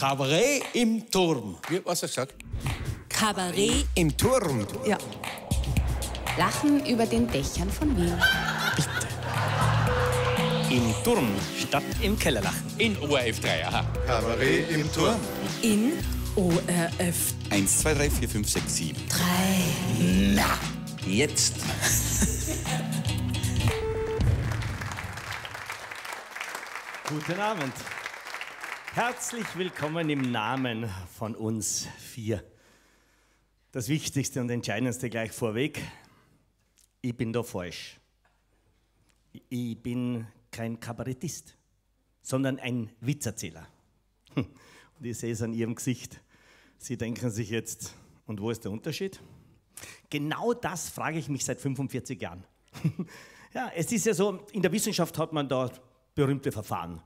Kabarett im Turm. Wie, was hast du gesagt? Kabarett Im Turm. Ja. Lachen über den Dächern von Wien. Im Turm statt im Keller lachen. In ORF 3, aha. Kabarett im Turm. In ORF 1, 2, 3, 4, 5, 6, 7. 3. Jetzt. Guten Abend. Herzlich willkommen im Namen von uns vier. Das Wichtigste und Entscheidendste gleich vorweg. Ich bin da falsch. Ich bin kein Kabarettist, sondern ein Witzerzähler. Hm. Und ich sehe es an Ihrem Gesicht. Sie denken sich jetzt, und wo ist der Unterschied? Genau das frage ich mich seit 45 Jahren. ja, es ist ja so, in der Wissenschaft hat man da berühmte Verfahren.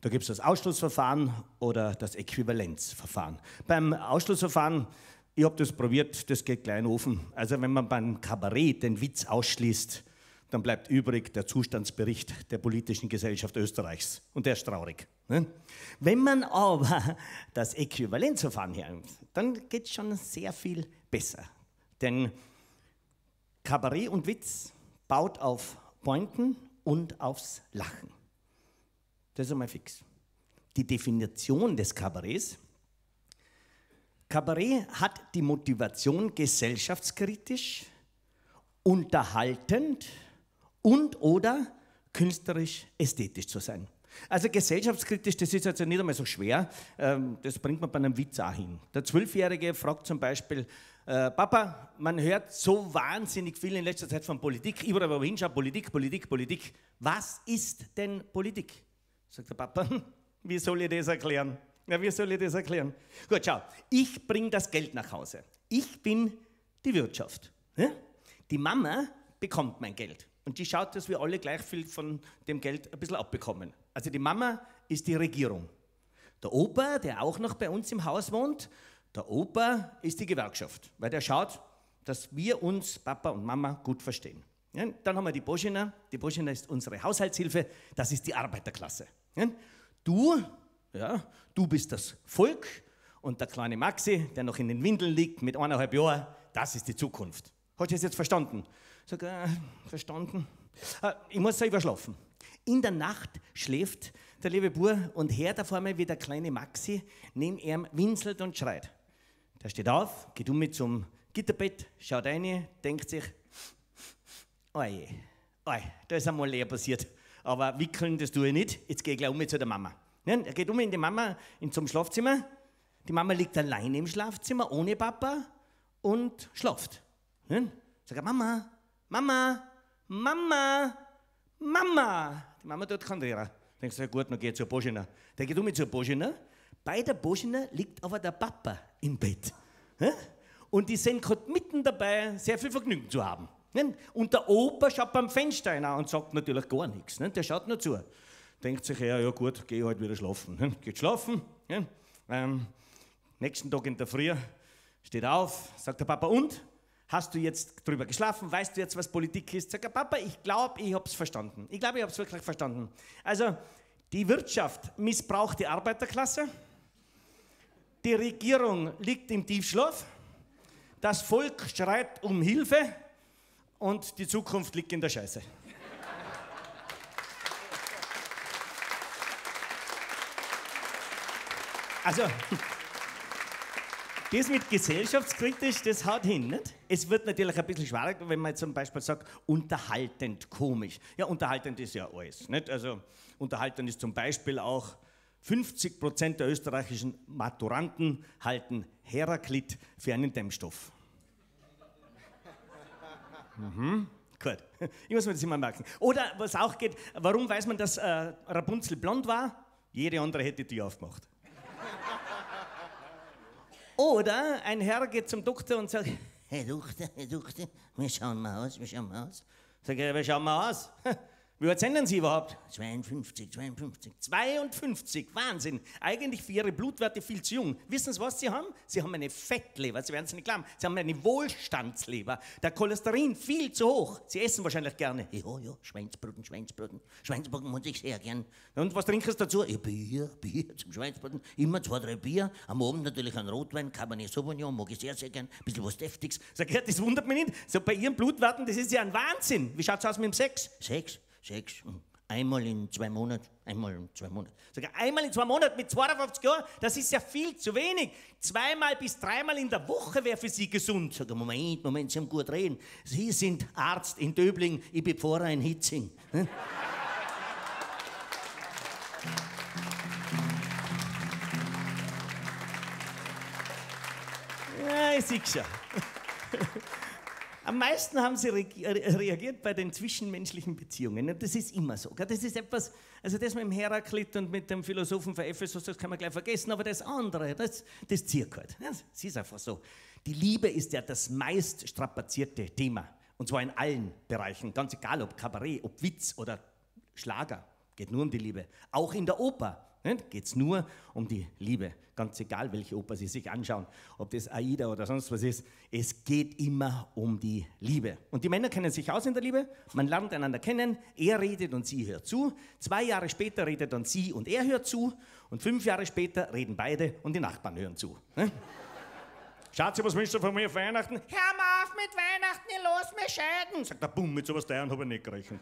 Da gibt es das Ausschlussverfahren oder das Äquivalenzverfahren. Beim Ausschlussverfahren, ich habe das probiert, das geht gleich in den Ofen. Also wenn man beim Kabarett den Witz ausschließt, dann bleibt übrig der Zustandsbericht der politischen Gesellschaft Österreichs. Und der ist traurig. Ne? Wenn man aber das Äquivalenzverfahren hernimmt, dann geht es schon sehr viel besser. Denn Kabarett und Witz baut auf Pointen und aufs Lachen. Das ist einmal fix. Die Definition des Kabarets. Kabarett hat die Motivation, gesellschaftskritisch, unterhaltend und oder künstlerisch ästhetisch zu sein. Also gesellschaftskritisch, das ist also nicht einmal so schwer, ähm, das bringt man bei einem Witz auch hin. Der Zwölfjährige fragt zum Beispiel, äh, Papa, man hört so wahnsinnig viel in letzter Zeit von Politik, überall wo man hinschaut, Politik, Politik, Politik. Was ist denn Politik? Sagt der Papa, wie soll ich das erklären? Ja, wie soll ich das erklären? Gut, schau, ich bringe das Geld nach Hause. Ich bin die Wirtschaft. Die Mama bekommt mein Geld. Und die schaut, dass wir alle gleich viel von dem Geld ein bisschen abbekommen. Also die Mama ist die Regierung. Der Opa, der auch noch bei uns im Haus wohnt, der Opa ist die Gewerkschaft, weil der schaut, dass wir uns, Papa und Mama, gut verstehen. Ja, dann haben wir die Boschina. Die Boschina ist unsere Haushaltshilfe. Das ist die Arbeiterklasse. Du, ja, du bist das Volk und der kleine Maxi, der noch in den Windeln liegt mit eineinhalb Jahren, das ist die Zukunft. Hast du das jetzt verstanden? Sag, äh, verstanden. Äh, ich muss selber schlafen. In der Nacht schläft der liebe Bur und hört auf einmal, wie der kleine Maxi neben ihm winselt und schreit. Der steht auf, geht um mit zum Gitterbett, schaut rein, denkt sich, oje, oi, da ist einmal leer passiert. Aber wickeln, das tue ich nicht, jetzt gehe ich gleich um zu der Mama. Er geht um in die Mama, in zum Schlafzimmer. Die Mama liegt alleine im Schlafzimmer, ohne Papa und schlaft. Sagt er, Mama, Mama, Mama, Mama. Die Mama tut keinen Lehrer. Denkst du, ja gut, dann geht zur Boschina. Der geht um zur Boschina. Bei der Boschina liegt aber der Papa im Bett. Und die sind gerade mitten dabei, sehr viel Vergnügen zu haben. Und der Opa schaut beim Fenster hinein und sagt natürlich gar nichts. Der schaut nur zu. Denkt sich, ja, ja gut, geh halt wieder schlafen. Geht schlafen. Ähm, nächsten Tag in der Früh steht auf, sagt der Papa, und? Hast du jetzt drüber geschlafen? Weißt du jetzt, was Politik ist? Sagt der Papa, ich glaube, ich habe es verstanden. Ich glaube, ich habe es wirklich verstanden. Also, die Wirtschaft missbraucht die Arbeiterklasse. Die Regierung liegt im Tiefschlaf. Das Volk schreit um Hilfe. Und die Zukunft liegt in der Scheiße. Also, das mit gesellschaftskritisch, das haut hin. Nicht? Es wird natürlich ein bisschen schwieriger, wenn man zum Beispiel sagt, unterhaltend komisch. Ja, unterhaltend ist ja alles. Nicht? Also, unterhaltend ist zum Beispiel auch, 50 Prozent der österreichischen Maturanten halten Heraklit für einen Dämmstoff. Mhm. Gut, ich muss mir das immer merken. Oder was auch geht, warum weiß man, dass äh, Rapunzel blond war? Jede andere hätte die aufgemacht. Oder ein Herr geht zum Doktor und sagt, Herr Doktor, Herr Doktor, wir schauen mal aus, wir schauen mal aus. Sag ich, wir schauen mal aus. Wie alt sind denn Sie überhaupt? 52, 52, 52, Wahnsinn. Eigentlich für Ihre Blutwerte viel zu jung. Wissen Sie, was Sie haben? Sie haben eine Fettleber, Sie werden es nicht glauben. Sie haben eine Wohlstandsleber. Der Cholesterin viel zu hoch. Sie essen wahrscheinlich gerne. Ja, ja, Schweinsbraten, Schweinsbraten. Schweinsbraten muss ich sehr gern. Und was trinken Sie dazu? Ja, Bier, Bier zum Schweinsbraten. Immer zwei, drei Bier. Am Abend natürlich ein Rotwein, Cabernet Sauvignon, mag ich sehr, sehr gern. Ein bisschen was Deftiges. Sag ich, das wundert mich nicht. So bei Ihren Blutwerten, das ist ja ein Wahnsinn. Wie schaut es aus mit dem Sex? Sex? Sechs. hm. Einmal in zwei Monaten. Einmal in zwei Monaten. Ich, einmal in zwei Monaten mit 52 Jahren, das ist ja viel zu wenig. Zweimal bis dreimal in der Woche wäre für Sie gesund. Sag Moment, Moment, Sie haben gut reden. Sie sind Arzt in Döbling, ich bin Pfarrer in Hitzing. Hm? Ja, ich sehe schon. Am meisten haben sie re- reagiert bei den zwischenmenschlichen Beziehungen. Und das ist immer so. Das ist etwas, also das mit dem Heraklit und mit dem Philosophen von Ephesus, das kann man gleich vergessen, aber das andere, das, das zieht halt. Das ist einfach so. Die Liebe ist ja das meist strapazierte Thema. Und zwar in allen Bereichen, ganz egal ob Kabarett, ob Witz oder Schlager. Geht nur um die Liebe. Auch in der Oper geht es nur um die Liebe. Ganz egal, welche Oper Sie sich anschauen, ob das Aida oder sonst was ist. Es geht immer um die Liebe. Und die Männer kennen sich aus in der Liebe. Man lernt einander kennen. Er redet und sie hört zu. Zwei Jahre später redet dann sie und er hört zu. Und fünf Jahre später reden beide und die Nachbarn hören zu. ne? Schatzi, was willst du von mir auf Weihnachten? Hör mal auf mit Weihnachten, ich los mir scheiden. Sagt er, bumm, mit sowas teuren habe ich nicht gerechnet.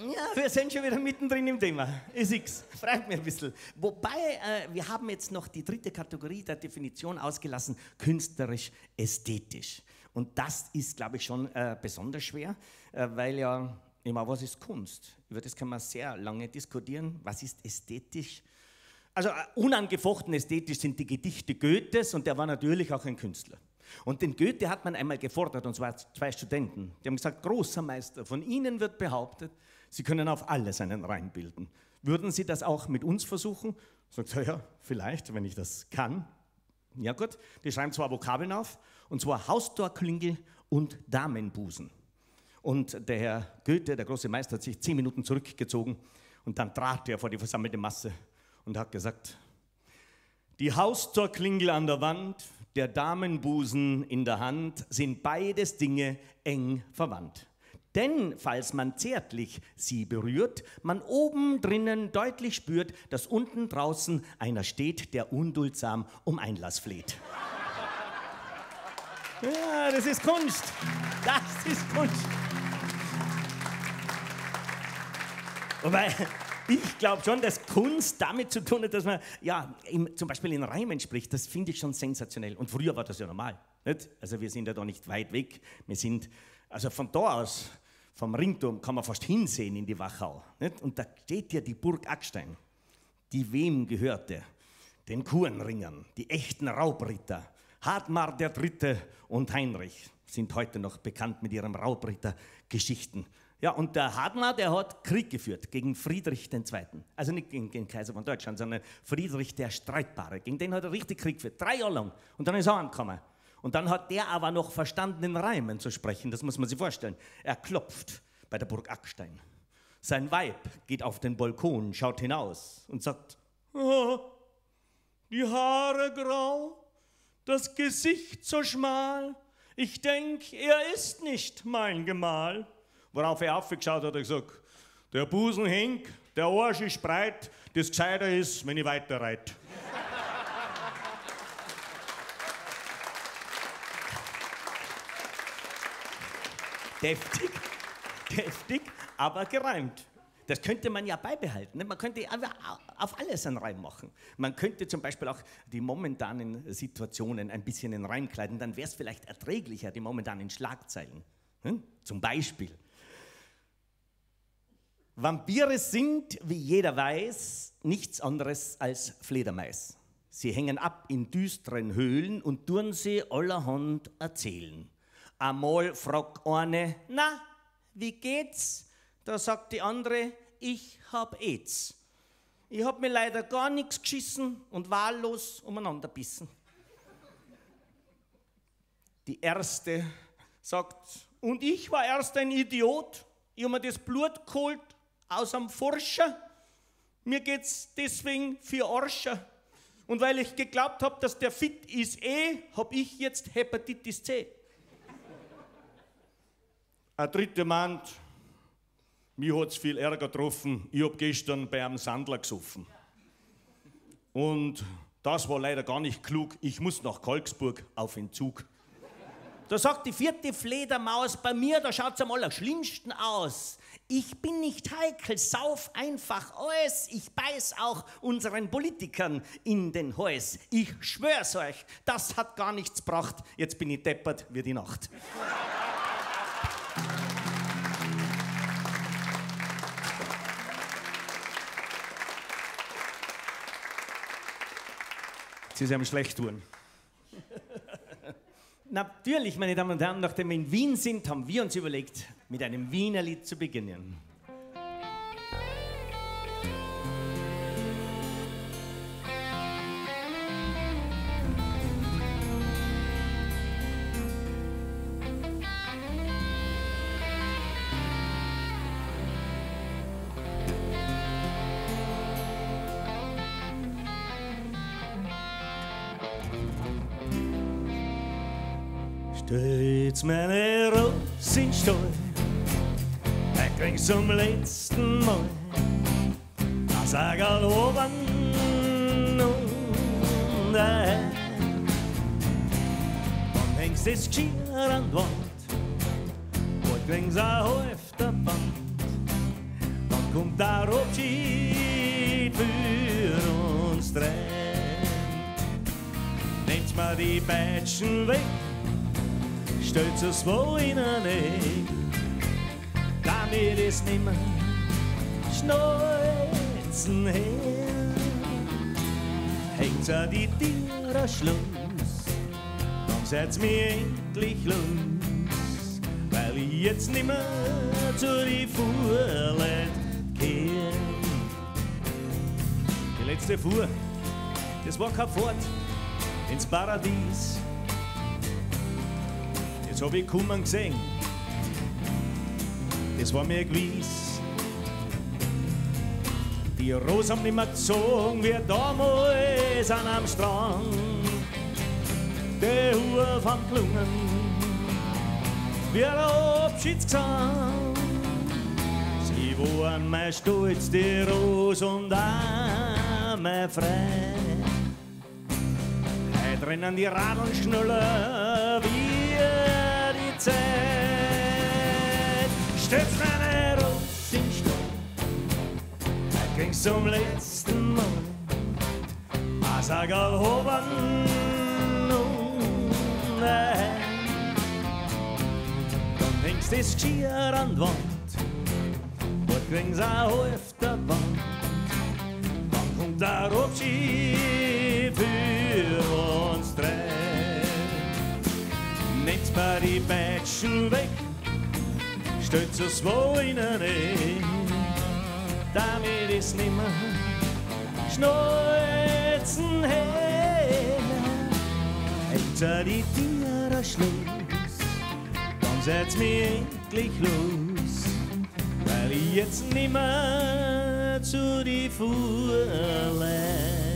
Ja, wir sind schon wieder mittendrin im Thema. Ist nix. Freut mich ein bisschen. Wobei, äh, wir haben jetzt noch die dritte Kategorie der Definition ausgelassen, künstlerisch-ästhetisch. Und das ist, glaube ich, schon äh, besonders schwer, äh, weil ja, immer, was ist Kunst? Über das kann man sehr lange diskutieren. Was ist ästhetisch? Also äh, unangefochten ästhetisch sind die Gedichte Goethes und der war natürlich auch ein Künstler. Und den Goethe hat man einmal gefordert, und zwar zwei Studenten. Die haben gesagt, großer Meister, von Ihnen wird behauptet, Sie können auf alles einen Reim bilden. Würden Sie das auch mit uns versuchen? Sagt er, ja, vielleicht, wenn ich das kann. Ja gut, die schreiben zwei Vokabeln auf, und zwar Haustorklingel und Damenbusen. Und der Herr Goethe, der große Meister, hat sich zehn Minuten zurückgezogen und dann trat er vor die versammelte Masse und hat gesagt, die Haustorklingel an der Wand, der Damenbusen in der Hand sind beides Dinge eng verwandt. Denn falls man zärtlich sie berührt, man oben drinnen deutlich spürt, dass unten draußen einer steht, der unduldsam um Einlass fleht. Ja, das ist Kunst. Das ist Kunst. Wobei, ich glaube schon, dass Kunst damit zu tun hat, dass man ja, im, zum Beispiel in Reimen spricht. Das finde ich schon sensationell. Und früher war das ja normal. Nicht? Also wir sind ja da nicht weit weg. Wir sind, also von da aus, vom Ringturm, kann man fast hinsehen in die Wachau. Nicht? Und da steht ja die Burg Ackstein. Die wem gehörte? Den Kurenringern, die echten Raubritter. Hartmar der Dritte und Heinrich sind heute noch bekannt mit ihren Raubritter-Geschichten. Ja, und der Hartmar, der hat Krieg geführt gegen Friedrich II. Also nicht gegen den Kaiser von Deutschland, sondern Friedrich der Streitbare. Gegen den hat er richtig Krieg geführt, drei Jahre lang. Und dann ist er angekommen. Und dann hat der aber noch verstanden, in Reimen zu sprechen. Das muss man sich vorstellen. Er klopft bei der Burg Ackstein. Sein Weib geht auf den Balkon, schaut hinaus und sagt, "Ah, die Haare grau, das Gesicht so schmal. Ich denk, er ist nicht mein Gemahl. Worauf er aufgeschaut hat und gesagt, der Busen hängt, der Arsch ist breit, das Gescheiter ist, wenn ich weiter reit. Deftig, deftig, aber gereimt. Das könnte man ja beibehalten. ne? Man könnte auf alles einen Reim machen. Man könnte zum Beispiel auch die momentanen Situationen ein bisschen in Reim kleiden, dann wäre es vielleicht erträglicher, die momentanen Schlagzeilen. Hm? Zum Beispiel. Vampire sind, wie jeder weiß, nichts anderes als Fledermais. Sie hängen ab in düsteren Höhlen und tun sie allerhand erzählen. Einmal fragt eine, na, wie geht's? Da sagt die andere, ich hab AIDS. Ich hab mir leider gar nichts geschissen und wahllos umeinander bissen. Die erste sagt, Und ich war erst ein Idiot. Ich habe mir das Blut geholt aus einem Forscher. Mir geht's deswegen für Arscher. Und weil ich geglaubt habe, dass der fit ist eh, habe ich jetzt Hepatitis C. Ein dritter meint, mir hat's viel Ärger getroffen. Ich hab gestern bei einem Sandler gesoffen. Und das war leider gar nicht klug. Ich muss nach Kalksburg auf Entzug. Da sagt die vierte Fledermaus, bei mir, da schaut's am allerschlimmsten aus. Ich bin nicht heikel, sauf einfach alles. Ich beiß auch unseren Politikern in den Hals. Ich schwör's euch, das hat gar nichts gebracht. Jetzt bin ich deppert wie die Nacht. Sie ist einem schlecht tun. Natürlich, meine Damen und Herren, nachdem wir in Wien sind, haben wir uns überlegt, mit einem Wienerlied zu beginnen. Steht meine Rose in Stall, er kriegt zum letzten Mal. Das Agel oben und daher. Dann hängst das Geschirr an Wand, bald kriegt's ein Halfterband, dann kommt der Abschied für uns drei. Nehmt mir die Peitschen weg, stellt es wo in ein Eck, damit es nimmer schneuzen her. Hängt an die Tiere Schluss, dann seid's mir endlich los, weil ich jetzt nimmer zu die Fuhrleit kehr. Die letzte Fuhr, das war kein Fahrt ins Paradies. Das hab ich kommen gesehen. Das war mir gewiss. Die Rosen haben nicht mehr gezogen wie damals an am Strand. Der Huf am Klungen wie ein Abschiedsgesang. Sie waren mein Stolz, die Rose und auch mein Frei. Heute rennen die Radeln schneller zum letzten Mal. Massagal hoben und ein. Dann hängst das Geschirr an die Wand, dort kriegt's ein Halfterband. Dann kommt der Abschied für uns drei. Nehmt mir die Peitschen weg, stellt es wo in ein Eck, damit es nimmer schneuzen her. Hinter die Tiere Schluss, dann seid's mir endlich los, weil ich jetzt nimmer zu die Fuhrleit kehr.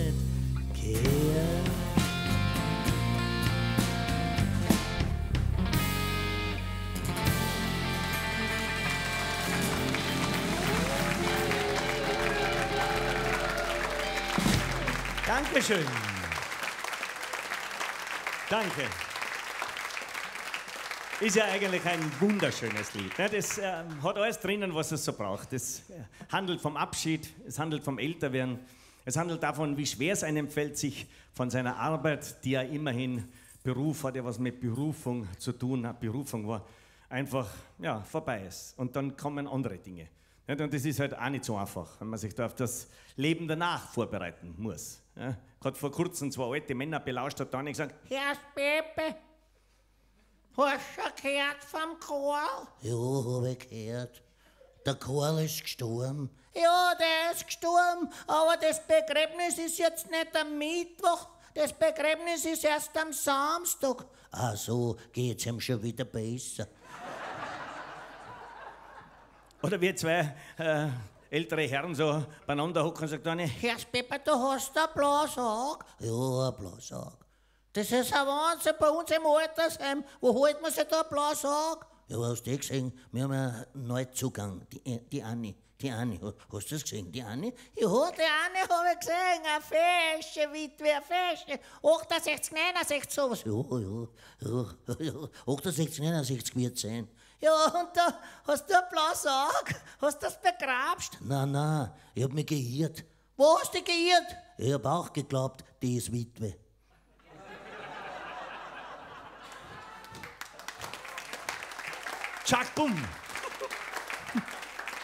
Dankeschön. Danke. Ist ja eigentlich ein wunderschönes Lied. ne? Das ähm, hat alles drinnen, was es so braucht. Es äh, handelt vom Abschied, es handelt vom Älterwerden, es handelt davon, wie schwer es einem fällt, sich von seiner Arbeit, die ja immerhin Beruf hat, ja was mit Berufung zu tun hat, Berufung war, einfach ja, vorbei ist. Und dann kommen andere Dinge. Und das ist halt auch nicht so einfach, wenn man sich da auf das Leben danach vorbereiten muss. Ja? Gerade vor kurzem zwei alte Männer belauscht hat, da habe ich gesagt, Herr Pepe, hast du gehört vom Karl? Ja, hab ich gehört. Der Karl ist gestorben. Ja, der ist gestorben, aber das Begräbnis ist jetzt nicht am Mittwoch, das Begräbnis ist erst am Samstag. Ach so, geht's ihm schon wieder besser. Oder wie zwei äh, ältere Herren so beieinander hocken und sagt eine, Herr Pepper, du hast einen Blausag. Ja, ein Blausag. Das ist ein Wahnsinn bei uns im Altersheim. Wo holt man sich da einen Blausag? Ja, hast du eh gesehen? Wir haben einen Neuzugang, die, die Anni. Die Anni, hast du das gesehen, die Anni? Ja, die eine habe ich gesehen, eine fesche Witwe, eine fesche. 68, 69, sowas. Ja, ja, ja, ja. 68, 69 wird sein. Ja, und da hast du einen Blausag? Hast du das begrabst? Nein, nein, ich hab mich geirrt. Wo hast du dich geirrt? Ich hab auch geglaubt, die ist Witwe. Tschack, bumm.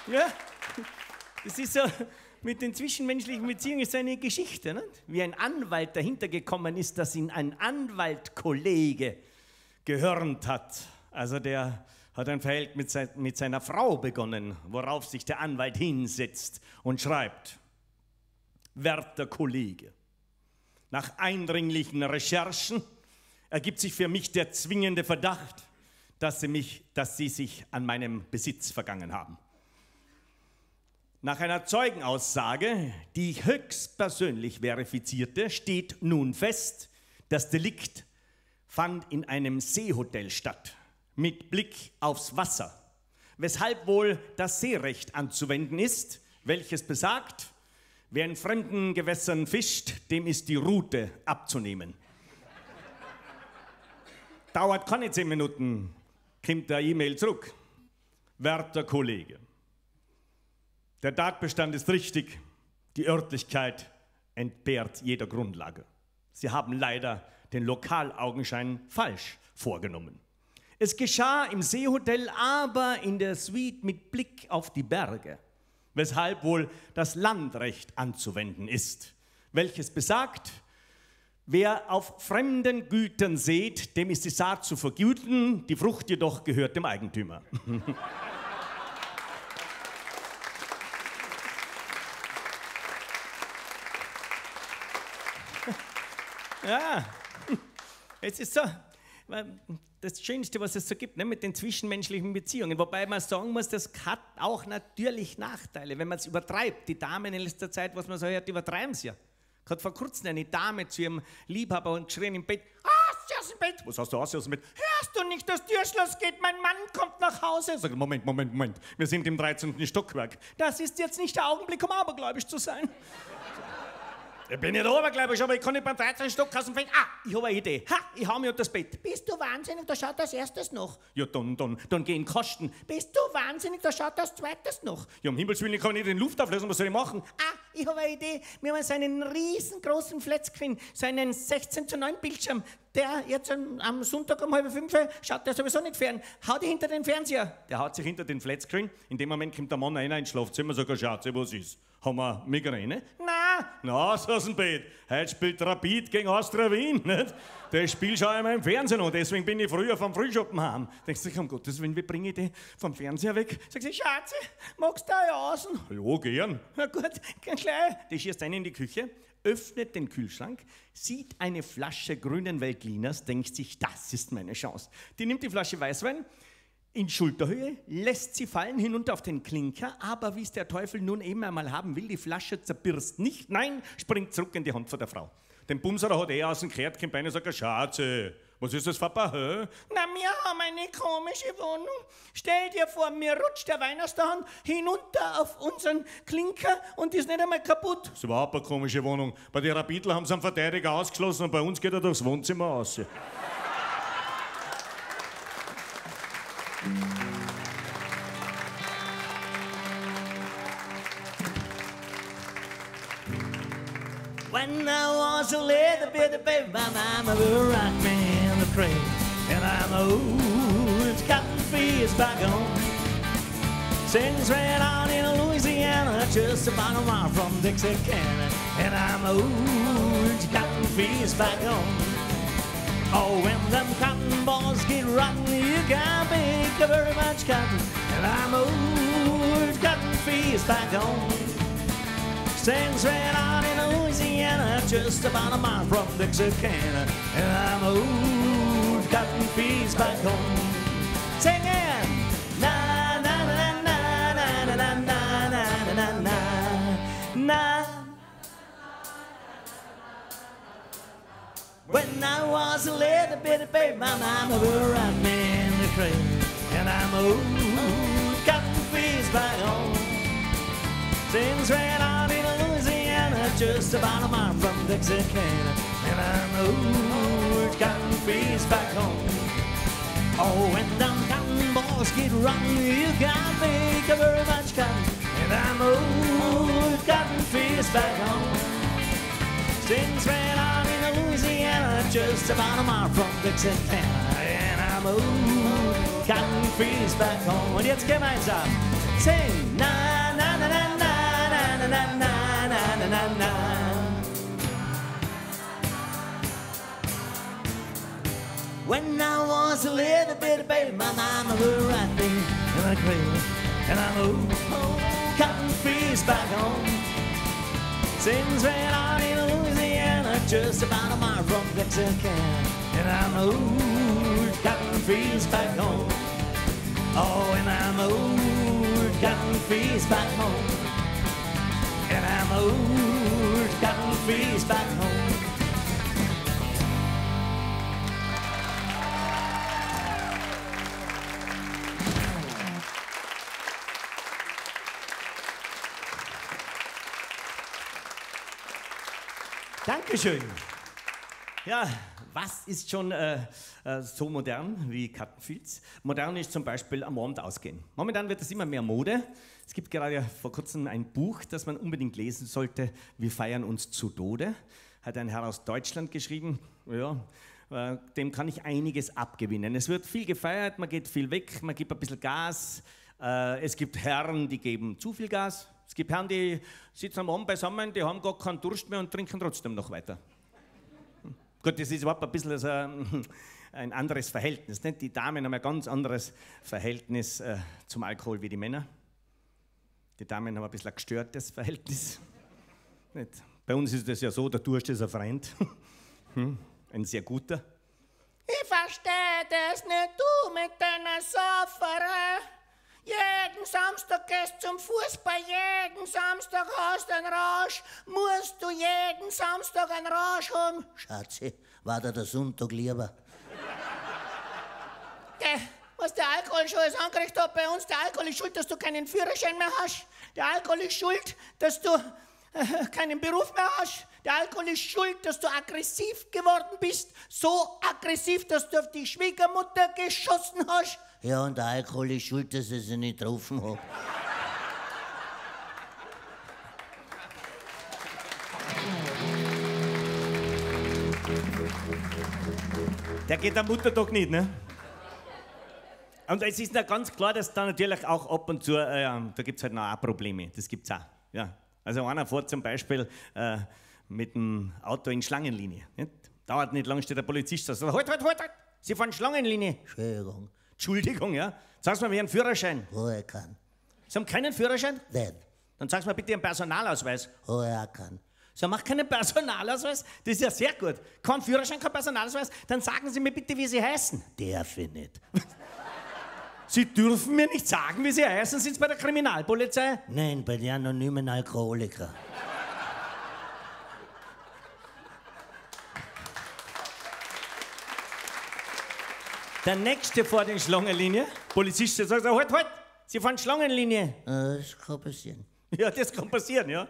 ja, das ist so, mit den zwischenmenschlichen Beziehungen ist so eine Geschichte, nicht? wie ein Anwalt dahinter gekommen ist, dass ihn ein Anwaltkollege gehörnt hat. Also der hat ein Verhältnis mit, sein, mit seiner Frau begonnen, worauf sich der Anwalt hinsetzt und schreibt, werter Kollege, nach eindringlichen Recherchen ergibt sich für mich der zwingende Verdacht, dass sie, mich, dass sie sich an meinem Besitz vergangen haben. Nach einer Zeugenaussage, die ich höchstpersönlich verifizierte, steht nun fest, das Delikt fand in einem Seehotel statt, mit Blick aufs Wasser, weshalb wohl das Seerecht anzuwenden ist, welches besagt, wer in fremden Gewässern fischt, dem ist die Route abzunehmen. Dauert keine zehn Minuten, kommt der E-Mail zurück. Werter Kollege, der Tatbestand ist richtig, die Örtlichkeit entbehrt jeder Grundlage. Sie haben leider den Lokalaugenschein falsch vorgenommen. Es geschah im Seehotel, aber in der Suite mit Blick auf die Berge, weshalb wohl das Landrecht anzuwenden ist, welches besagt, wer auf fremden Gütern sät, dem ist die Saat zu vergüten, die Frucht jedoch gehört dem Eigentümer. Ja, es ist so, das Schönste, was es so gibt, ne, mit den zwischenmenschlichen Beziehungen. Wobei man sagen muss, das hat auch natürlich Nachteile, wenn man es übertreibt. Die Damen in letzter Zeit, was man so hört, übertreiben es ja. Hat vor kurzem eine Dame zu ihrem Liebhaber und geschrien im Bett, ah, aus dem Bett. Was hast du aus dem Bett? Hörst du nicht, das Türschloss geht, mein Mann kommt nach Hause. Sag, Moment, Moment, Moment, wir sind im 13. Stockwerk. Das ist jetzt nicht der Augenblick, um abergläubisch zu sein. Ich bin nicht obergläubisch, aber ich kann nicht beim 13. Stock aus dem Fenster. Ah, ich habe eine Idee. Ha, ich hau mich unter das Bett. Bist du wahnsinnig? Da schaut als erstes noch. Ja, dann, dann, dann gehen Kosten. Bist du wahnsinnig? Da schaut als zweites noch. Ja, um Himmels Willen, ich kann nicht in Luft auflösen, was soll ich machen? Ah, ich habe eine Idee. Wir haben so einen riesengroßen Flatscreen, so einen 16 zu 9 Bildschirm. Der jetzt am, Sonntag um halb fünf schaut der sowieso nicht fern. Hau dich hinter den Fernseher. Der haut sich hinter den Flatscreen. In dem Moment kommt der Mann rein ins Schlafzimmer und sagt, Schatze, was ist? Haben wir Migräne? Na, Na, aus dem Bett. Heute spielt Rapid gegen Austria Wien, nicht? Das Spiel schaue ich mal im Fernsehen an, deswegen bin ich früher vom Frühschoppen heim. Denkst du, um Gottes Willen, wie bringe ich die vom Fernseher weg? Sag ich, Schatze, magst du auch außen? Ja, gern. Na gut, gleich. Die schießt einen in die Küche, öffnet den Kühlschrank, sieht eine Flasche grünen Weltliners, denkt sich, das ist meine Chance. Die nimmt die Flasche Weißwein, in Schulterhöhe, lässt sie fallen hinunter auf den Klinker, aber wie es der Teufel nun eben einmal haben will, die Flasche zerbirst nicht, nein, springt zurück in die Hand von der Frau. Den Bumserer hat er aus dem Kehrt, kommt rein und sagt, Schatze, was ist das, Papa? Hä? na, wir haben eine komische Wohnung. Stell dir vor, mir rutscht der Wein aus der Hand hinunter auf unseren Klinker und ist nicht einmal kaputt. Das überhaupt eine komische Wohnung. Bei den Rapidler haben sie einen Verteidiger ausgeschlossen und bei uns geht er durchs Wohnzimmer aus. When I was a little bit baby, my mama would rock me in the cradle. And I'm old, cotton fields back home. Sings right on in Louisiana, just about a mile from Texarkana. And I'm old, cotton fields back home. Oh, when them cotton balls get rotten, you can't make a very much cotton. And I'm old, cotton fields back home. Sings right on in Louisiana, just about a mile from Texarkana. And I'm old, cotton fields back home. Singing, Na na na na na na na na na na na When I was a little bitty baby, my mama would rock me in the cradle. And I'm old, cotton fields back home. Things ran on in Louisiana, just about a mile from Texarkana. And I'm old, cotton fields back home. Oh, when them cotton balls get rotten, you can't make a very much cotton. And I'm old, cotton fields back home. Things ran on in Louisiana, just about a mile from Texarkana. And I'm old, cotton fields back home. Und jetzt gemeinsam sing na na na na na na na na na na na na. When I was a little bit of baby, my mama would rock me in a cradle, and I'm old, old cotton fields back home. Things ran on in Louisiana, just about a mile from Texarkana, and I'm old cotton fields back home. Oh, and I'm old cotton fields back home, and I'm old cotton fields back home. Dankeschön. Ja, was ist schon äh, äh, so modern wie Kattenfilz? Modern ist zum Beispiel am Abend ausgehen. Momentan wird es immer mehr Mode. Es gibt gerade vor kurzem ein Buch, das man unbedingt lesen sollte. Wir feiern uns zu Tode. Hat ein Herr aus Deutschland geschrieben. Ja, äh, dem kann ich einiges abgewinnen. Es wird viel gefeiert, man geht viel weg, man gibt ein bisschen Gas. Äh, es gibt Herren, die geben zu viel Gas. Es gibt Herren, die sitzen am Abend beisammen, die haben gar keinen Durst mehr und trinken trotzdem noch weiter. Hm. Gut, das ist überhaupt ein bisschen so ein, ein anderes Verhältnis. Nicht? Die Damen haben ein ganz anderes Verhältnis äh, zum Alkohol wie die Männer. Die Damen haben ein bisschen ein gestörtes Verhältnis. Nicht? Bei uns ist es ja so, der Durst ist ein Freund. Hm, ein sehr guter. Ich verstehe das nicht, du mit deiner Sofferei. Jeden Samstag gehst zum Fußball, jeden Samstag hast einen Rausch. Musst du jeden Samstag einen Rausch haben? Schatzi, war da der Sonntag lieber? Geh, was der Alkohol schon alles angerichtet hat bei uns, der Alkohol ist schuld, dass du keinen Führerschein mehr hast. Der Alkohol ist schuld, dass du äh, keinen Beruf mehr hast. Der Alkohol ist schuld, dass du aggressiv geworden bist. So aggressiv, dass du auf die Schwiegermutter geschossen hast. Ja, und der Alkohol ist schuld, dass ich sie nicht getroffen habe. Der geht am Muttertag nicht, ne? Und es ist ja ganz klar, dass da natürlich auch ab und zu, äh, da gibt es halt noch auch Probleme. Das gibt es auch. Ja. Also einer fährt zum Beispiel äh, mit dem Auto in Schlangenlinie. Nicht? Dauert nicht lang, steht der Polizist da. Sagt, halt, halt, halt, halt! Sie fahren Schlangenlinie. Entschuldigung, Entschuldigung, ja? Sag's mir, wer einen Führerschein? wo ich kann. Sie haben keinen Führerschein? Nein, Dann sag's mir bitte einen Personalausweis. wo ich auch kann. Sie macht keinen Personalausweis? Das ist ja sehr gut. Kein Führerschein, kein Personalausweis? Dann sagen Sie mir bitte, wie Sie heißen. Darf ich nicht. Sie dürfen mir nicht sagen, wie Sie heißen. Sind Sie bei der Kriminalpolizei? Nein, bei den anonymen Alkoholiker. Der nächste vor den Schlangenlinie. Polizist der sagt, halt, halt, Sie fahren Schlangenlinie. Äh, Das kann passieren. Ja, das kann passieren, ja.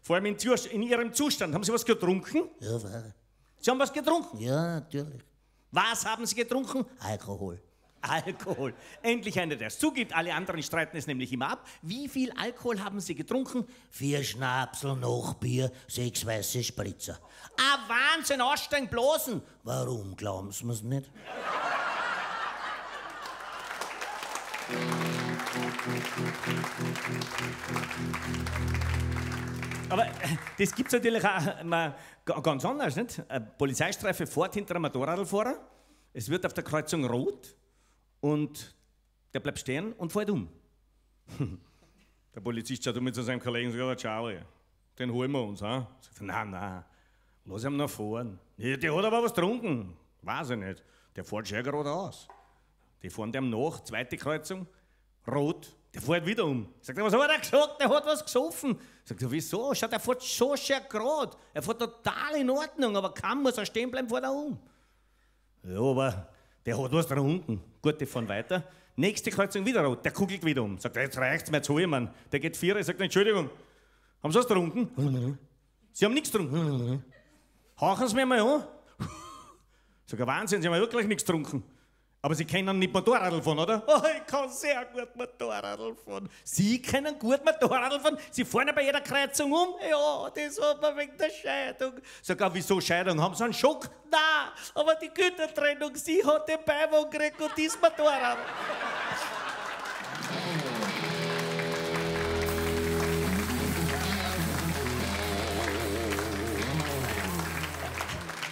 Vor allem in, in Ihrem Zustand. Haben Sie was getrunken? Ja, war. Sie haben was getrunken. Ja, natürlich. Was haben Sie getrunken? Alkohol. Alkohol. Endlich einer, der es zugibt. Alle anderen streiten es nämlich immer ab. Wie viel Alkohol haben Sie getrunken? Vier Schnapsel, noch Bier, sechs weiße Spritzer. Ah, Wahnsinn, aussteigen, bloßen. Warum glauben Sie mir's nicht? Aber äh, das gibt es natürlich auch äh, ganz anders. Nicht? Eine Polizeistreife fährt hinter einem Motorradfahrer, es wird auf der Kreuzung rot und der bleibt stehen und fährt um. Der Polizist schaut um mit zu seinem Kollegen und sagt, schau, den holen wir uns. Sagt, nein, nein, lass ihn noch fahren. Der hat aber was getrunken. Weiß ich nicht. Der fährt schon geradeaus. Die fahren dem nach, zweite Kreuzung, rot, Der fährt wieder um. Sagt er, was hat er gesagt? Der hat was gesoffen. Sagt er, wieso? Schaut, er fährt so schön gerade. Er fährt total in Ordnung, aber kaum muss er stehen bleiben, fährt er um. Ja, aber der hat was getrunken. Gut, die fahren weiter. Nächste Kreuzung wieder rot, der kugelt wieder um. Sagt er, jetzt reicht's mir, ich ihn. Der geht vier, sagt Entschuldigung, haben Sie was getrunken? Sie haben nichts getrunken. Hauchen Sie mir mal an. Sag er, Wahnsinn, Sie haben ja wirklich nichts getrunken. Aber Sie können nicht Motorradl fahren, oder? Oh, ich kann sehr gut Motorradl fahren. Sie können gut Motorradl fahren? Sie fahren ja bei jeder Kreuzung um? Ja, das hat man wegen der Scheidung. Sag er, wieso Scheidung? Haben Sie einen Schock? Nein, aber die Gütertrennung, sie hat den Beiwagen gekriegt und das Motorradl.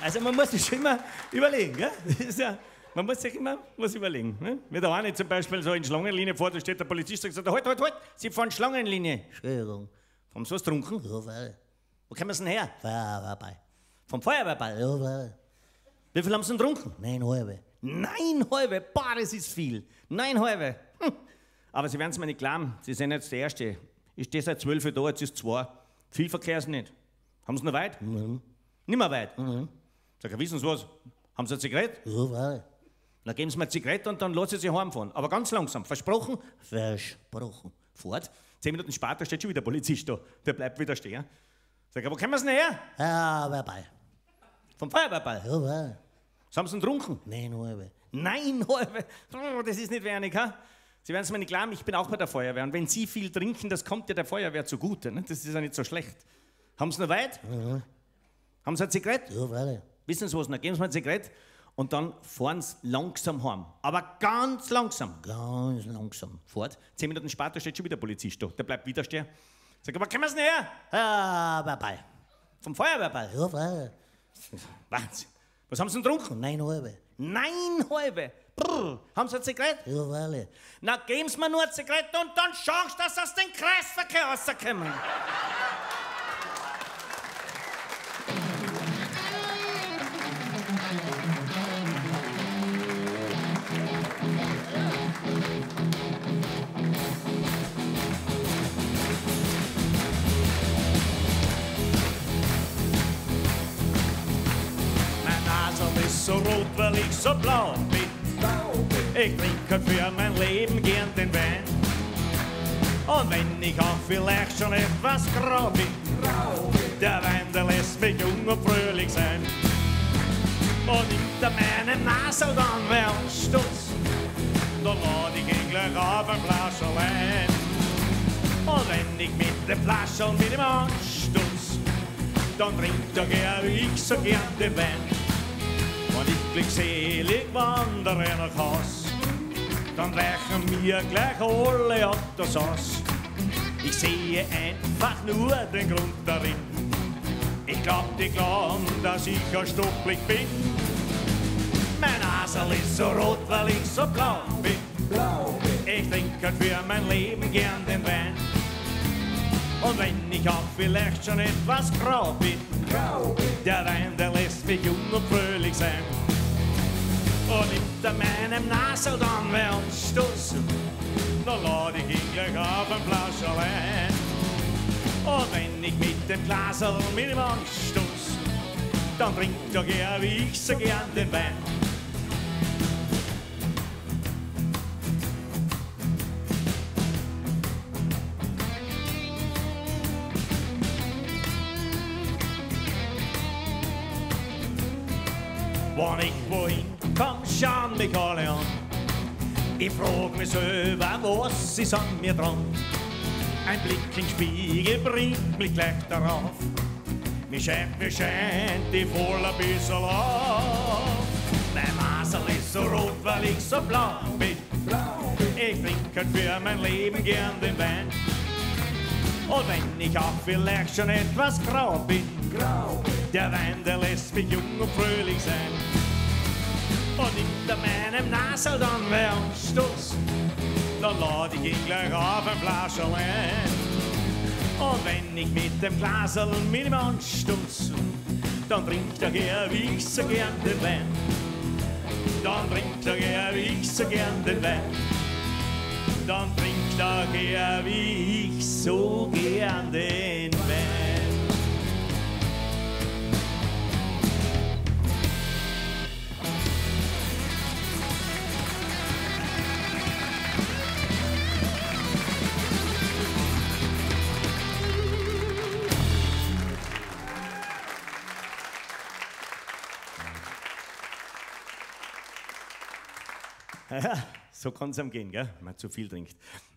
Also man muss sich schon immer überlegen. Gell? Das ist ja, man muss sich immer was überlegen. Ne? Wenn der eine zum Beispiel so in Schlangenlinie fährt, da steht der Polizist und sagt, halt, halt, halt, Sie fahren Schlangenlinie. Entschuldigung. Haben Sie was getrunken? Ja, weil. Wo kommen Sie denn her? Feuerwehrball. Vom Feuerwehrball. Ja, weil. Wie viel haben Sie denn getrunken? Nein, halbe. Nein, halbe. Boah, das ist viel. Nein, halbe. Hm. Aber Sie werden es mir nicht glauben, Sie sind jetzt der Erste. Ich stehe seit zwölf Uhr da, jetzt ist zwei. Viel Verkehr ist nicht. Haben Sie noch weit? Mhm. Nicht mehr weit? Sag ich, wissen Sie was? Haben Sie eine Zigarette? Ja, weil. Dann geben Sie mir eine Zigarette und dann lassen Sie sich heimfahren. Aber ganz langsam. Versprochen? Versprochen. Fort. Zehn Minuten später steht schon wieder ein Polizist da. Der bleibt wieder stehen. Sag ich, wo kommen Sie denn her? Feuerwehrball. Vom Feuerwehrball. Ja, haben Sie denn getrunken? Nein, halbe. Nein, halbe. Oh, das ist nicht wenig, ha? Sie werden es mir nicht glauben, ich bin auch bei der Feuerwehr. Und wenn Sie viel trinken, das kommt ja der Feuerwehr zugute. Ne? Das ist ja nicht so schlecht. Haben Sie noch weit? Haben Sie eine Zigarette? Ja, weil. Wissen Sie was? Dann geben Sie mir eine Zigarette und dann fahren Sie langsam heim. Aber ganz langsam. Ganz langsam. Fort. Zehn Minuten später steht schon wieder ein Polizist da. Der bleibt wieder stehen. Sag, aber kommen Sie denn her? Feuerwehrball. Vom Feuerwehrball. Ja, weil. Wahnsinn. Was haben Sie denn getrunken? Nein, halbe. Nein, halbe. Brr. Haben Sie eine Zigarette? Ja, weil. Na, geben Sie mir nur eine Zigarette und dann schauen Sie, dass Sie aus dem Kreisverkehr rauskommen. So rot, weil ich so blau bin. Ich trinke für mein Leben gern den Wein. Und wenn ich auch vielleicht schon etwas grau bin, der Wein, der lässt mich jung und fröhlich sein. Und hinter meinem Nasel dann wer Stutz, da lad ich ihn gleich auf ein Flascherlein. Und wenn ich mit der Flasche mit ihm anstutz, dann trinkt er gern ich so gern den Wein. Und ich glückselig wandere nach Haus, dann reichen mir gleich alle Autos aus. Ich sehe einfach nur den Grund darin. Ich glaub, die glauben, dass ich erstopplich bin. Mein Asel ist so rot, weil ich so blau bin. Ich trinke für mein Leben gern den Wein. Und wenn ich auch vielleicht schon etwas grau bin, der Wein, der lässt mich jung und fröhlich sein. Und hinter meinem Nasel dann wer uns stoßen, da lad ich ihn gleich auf ein Flascherlein. Und wenn ich mit dem Glasel mit ihm anstoß, dann trinkt er gern wie ich so gern den Wein. Wann ich wohin komm, schauen mich alle an. Ich frag mich selber, was ist an mir dran? Ein Blick in Spiegel bringt mich gleich darauf. Mir scheint, mir scheint die voll ein bisschen auf. Mein Masel ist so rot, weil ich so blau bin. Ich trinke für mein Leben gern den Wein. Und wenn ich auch vielleicht schon etwas grau bin, der Wein, der lässt mich jung und fröhlich sein. Und hinter meinem Nasel dann uns stoß, dann lad ich ihn gleich auf ein Flascherlein. Und wenn ich mit dem Glasel mit ihm anstoß, dann trinkt er gern wie ich so gern den Wein. Dann trinkt er gern wie ich so gern den Wein. Dann trinkt daher wie ich so gern den Wein. Ja, so kann es einem gehen, gell? wenn man zu viel trinkt.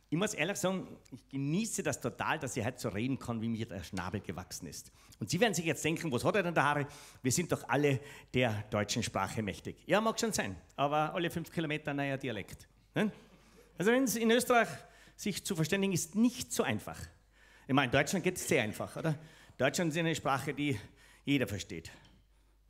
Ich muss ehrlich sagen, ich genieße das total, dass ich heute so reden kann, wie mir der Schnabel gewachsen ist. Und Sie werden sich jetzt denken, was hat er denn da Haare? Wir sind doch alle der deutschen Sprache mächtig. Ja, mag schon sein, aber alle fünf Kilometer ein neuer Dialekt. Ne? Also wenn es in Österreich sich zu verständigen, ist nicht so einfach. Ich meine, in Deutschland geht es sehr einfach, oder? Deutschland ist eine Sprache, die jeder versteht.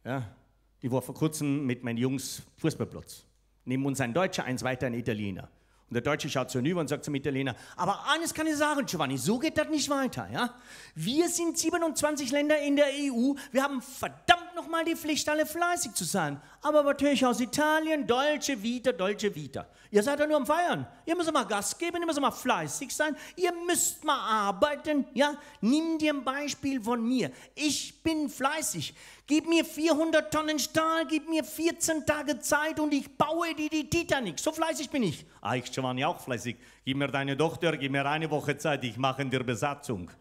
Ja? Ich war vor kurzem mit meinen Jungs Fußballplatz. Neben uns ein Deutscher, eins weiter ein Italiener. Und der Deutsche schaut so hinüber und sagt zum Italiener, aber eines kann ich sagen, Giovanni, so geht das nicht weiter. Ja? Wir sind 27 Länder in der EU, wir haben verdammt nochmal die Pflicht, alle fleißig zu sein. Aber natürlich aus Italien, Dolce Vita, Dolce Vita. Ihr seid ja nur am Feiern. Ihr müsst mal Gas geben, ihr müsst mal fleißig sein, ihr müsst mal arbeiten. Ja? Nimm dir ein Beispiel von mir. Ich bin fleißig. Gib mir 400 Tonnen Stahl, gib mir 14 Tage Zeit und ich baue dir die Titanic. So fleißig bin ich. Ah, ich Giovanni auch fleißig. Gib mir deine Tochter, gib mir eine Woche Zeit, ich mache in der Besatzung.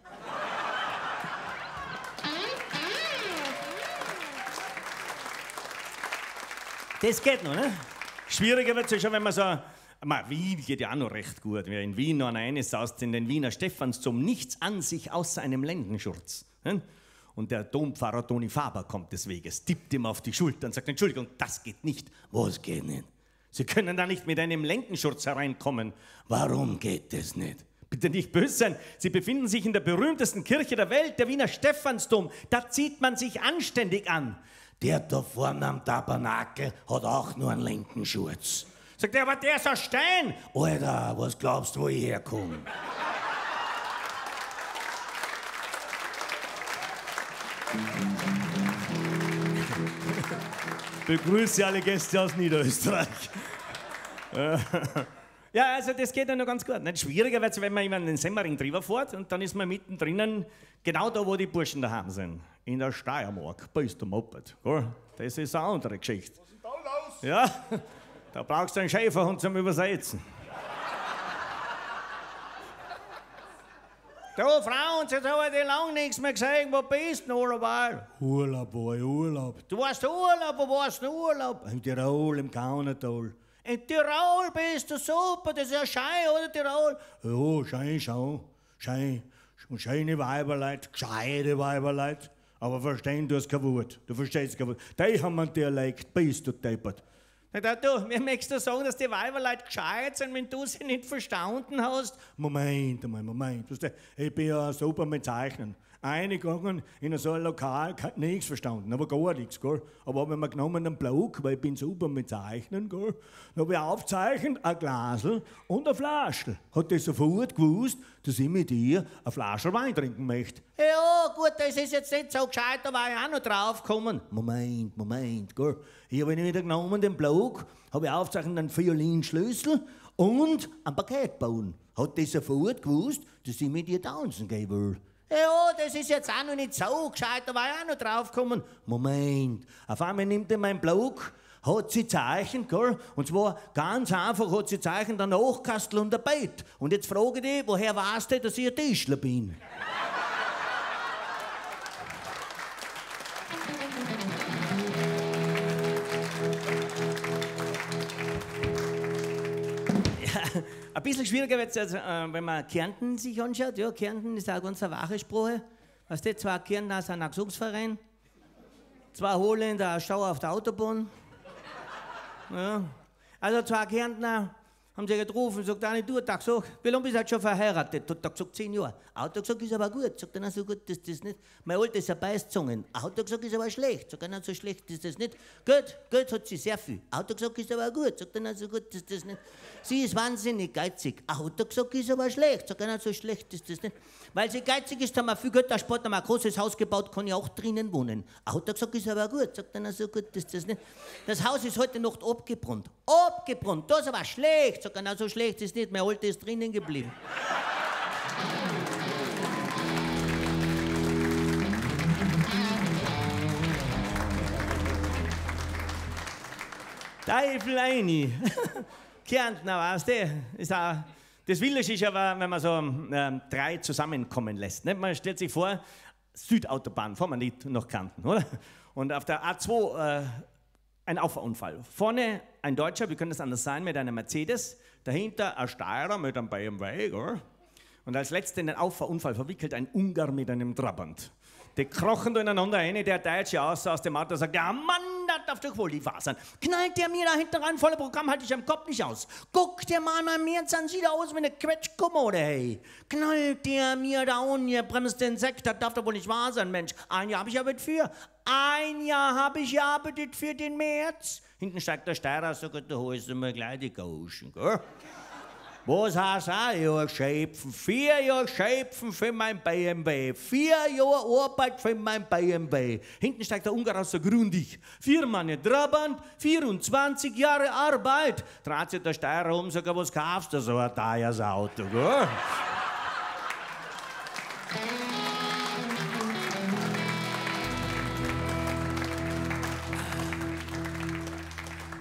Das geht noch, ne? Schwieriger wird es schon, wenn man so. Ma, Wien geht ja auch noch recht gut. Wer in Wien noch eine saust in den Wiener Stephansdom nichts an sich außer einem Lendenschurz. Ne? Und der Dompfarrer Toni Faber kommt des Weges, tippt ihm auf die Schulter und sagt: Entschuldigung, das geht nicht. Was geht nicht? Sie können da nicht mit einem Lendenschurz hereinkommen. Warum geht das nicht? Bitte nicht böse sein. Sie befinden sich in der berühmtesten Kirche der Welt, der Wiener Stephansdom. Da zieht man sich anständig an. Der da vorne am Tabernakel hat auch nur einen Lendenschurz. Sagt er, aber der ist ein Stein. Alter, was glaubst du, wo ich herkomme? Begrüße alle Gäste aus Niederösterreich. ja, also das geht ja noch ganz gut. Nicht schwieriger wird es, wenn man immer in den Semmering drüber fährt und dann ist man mittendrin, genau da, wo die Burschen daheim sind. In der Steiermark, bei der Moped. Das ist eine andere Geschichte. Was ist da los? Ja, da brauchst du einen Schäferhund zum Übersetzen. Du, Frauen, jetzt habe ich lange nichts mehr gesehen. Wo bist du denn Urlaub? War Urlaub. Du warst Urlaub, wo warst du Urlaub? In Tirol, im Kaunertal. In Tirol bist du super, das ist ja Schein, oder Tirol? Ja, schein schon. Schein. Und schöne Weiberleut, gescheite Weiberleut. Aber verstehen du es kein Wort. Du verstehst kein Wort. Die haben einen Dialekt, bist du deppert. Na, du, mir möchtest du sagen, dass die Weiberleute gescheit sind, wenn du sie nicht verstanden hast? Moment einmal, Moment. Ich bin ja super mit Zeichnen. Eingegangen in so ein Lokal, nichts verstanden, aber gar nichts, gell. Aber hab ich mir genommen einen Block, weil ich bin super mit Zeichnen, gell. Dann habe ich aufzeichnet, ein Glasel und eine Flasche. Hat das sofort gewusst, dass ich mit ihr eine Flasche Wein trinken möchte. Ja, gut, das ist jetzt nicht so gescheit, da war ich auch noch draufgekommen. Moment, Moment, gell. Ich habe ihn wieder genommen, den Block, habe ich aufzeichnet einen Violinschlüssel und ein Paket bauen. Hat das sofort gewusst, dass ich mit ihr tanzen gehen will. Ja, das ist jetzt auch noch nicht so gescheit, da war ich auch noch draufgekommen. Moment, auf einmal nimmt er meinen Block, hat sie Zeichen, gell? Und zwar ganz einfach hat sie Zeichen, der Nachkastel und der Bett. Und jetzt frage ich dich, woher weißt du, dass ich ein Tischler bin? Ein bisschen schwieriger wird es, also, äh, wenn man Kärnten sich anschaut. Ja, Kärnten ist auch eine ganz wache Sprache. Weißt du, zwei Kärntner sind ein Gesangsverein, zwei Holländer ein Stau auf der Autobahn. Ja. Also zwei Kärntner haben sie getroffen, sagt einer, du, Tag so, wie lange bist du halt schon verheiratet? Hat er gesagt, zehn Jahre. Auto gesagt, ist aber gut. Sagt er, so gut ist das nicht. Mein Alter ist ein Beißzungen. Auto gesagt, ist aber schlecht. Sagt er, so schlecht ist das nicht. Gut, gut hat sie sehr viel. Auto gesagt, ist aber gut. Sagt er, so gut ist das nicht. Sie ist wahnsinnig geizig. Auto gesagt, ist aber schlecht. Sagt er, so schlecht ist das nicht. Weil sie geizig ist, haben wir viel Geld erspart, haben ein großes Haus gebaut, kann ich auch drinnen wohnen. Auto gesagt, ist aber gut. Sagt er, so gut ist das nicht. Das Haus ist heute Nacht abgebrannt. Abgebrannt, das ist aber schlecht. Sag er, na, so schlecht ist nicht, mein Alter ist drinnen geblieben. Teufel eine. Kärntner, weißt du? Ist auch, das Wilde ist aber, wenn man so ähm, drei zusammenkommen lässt. Ne? Man stellt sich vor, Südautobahn, fahren wir nicht nach Kärnten, oder? Und auf der A2 äh, ein Auffahrunfall. Vorne ein Deutscher, wie könnte es anders sein, mit einem Mercedes. Dahinter ein Steirer mit einem BMW. Gell? Und als letzter in den Auffahrunfall verwickelt ein Ungar mit einem Trabant. Die krochen da ineinander rein, der Deutsche aus, aus dem Auto sagt, ja Mann, das darf doch wohl nicht wahr sein. Knallt der mir da hinten rein, volle Programm halte ich am Kopf nicht aus. Guck der mal mal mir an, sieht aus wie eine Quetschkommode, hey. Knallt der mir da unten, ihr bremst den Sekt, das darf doch wohl nicht wahr sein, Mensch. Ein Jahr habe ich arbeitet für. Ein Jahr habe ich gearbeitet für den März. Hinten steigt der Steirer, sagt, da holst du mir gleich die Gauschen, gell? Was heißt ein Jahr schöpfen? Vier Jahre schöpfen für mein BMW. Vier Jahre Arbeit für mein BMW. Hinten steigt der Ungar aus der Grundig. Vier Mann Trabant, 24 Jahre Arbeit. Dreht sich der Steirer um, sagt, er, was kaufst du so ein teures Auto, gell?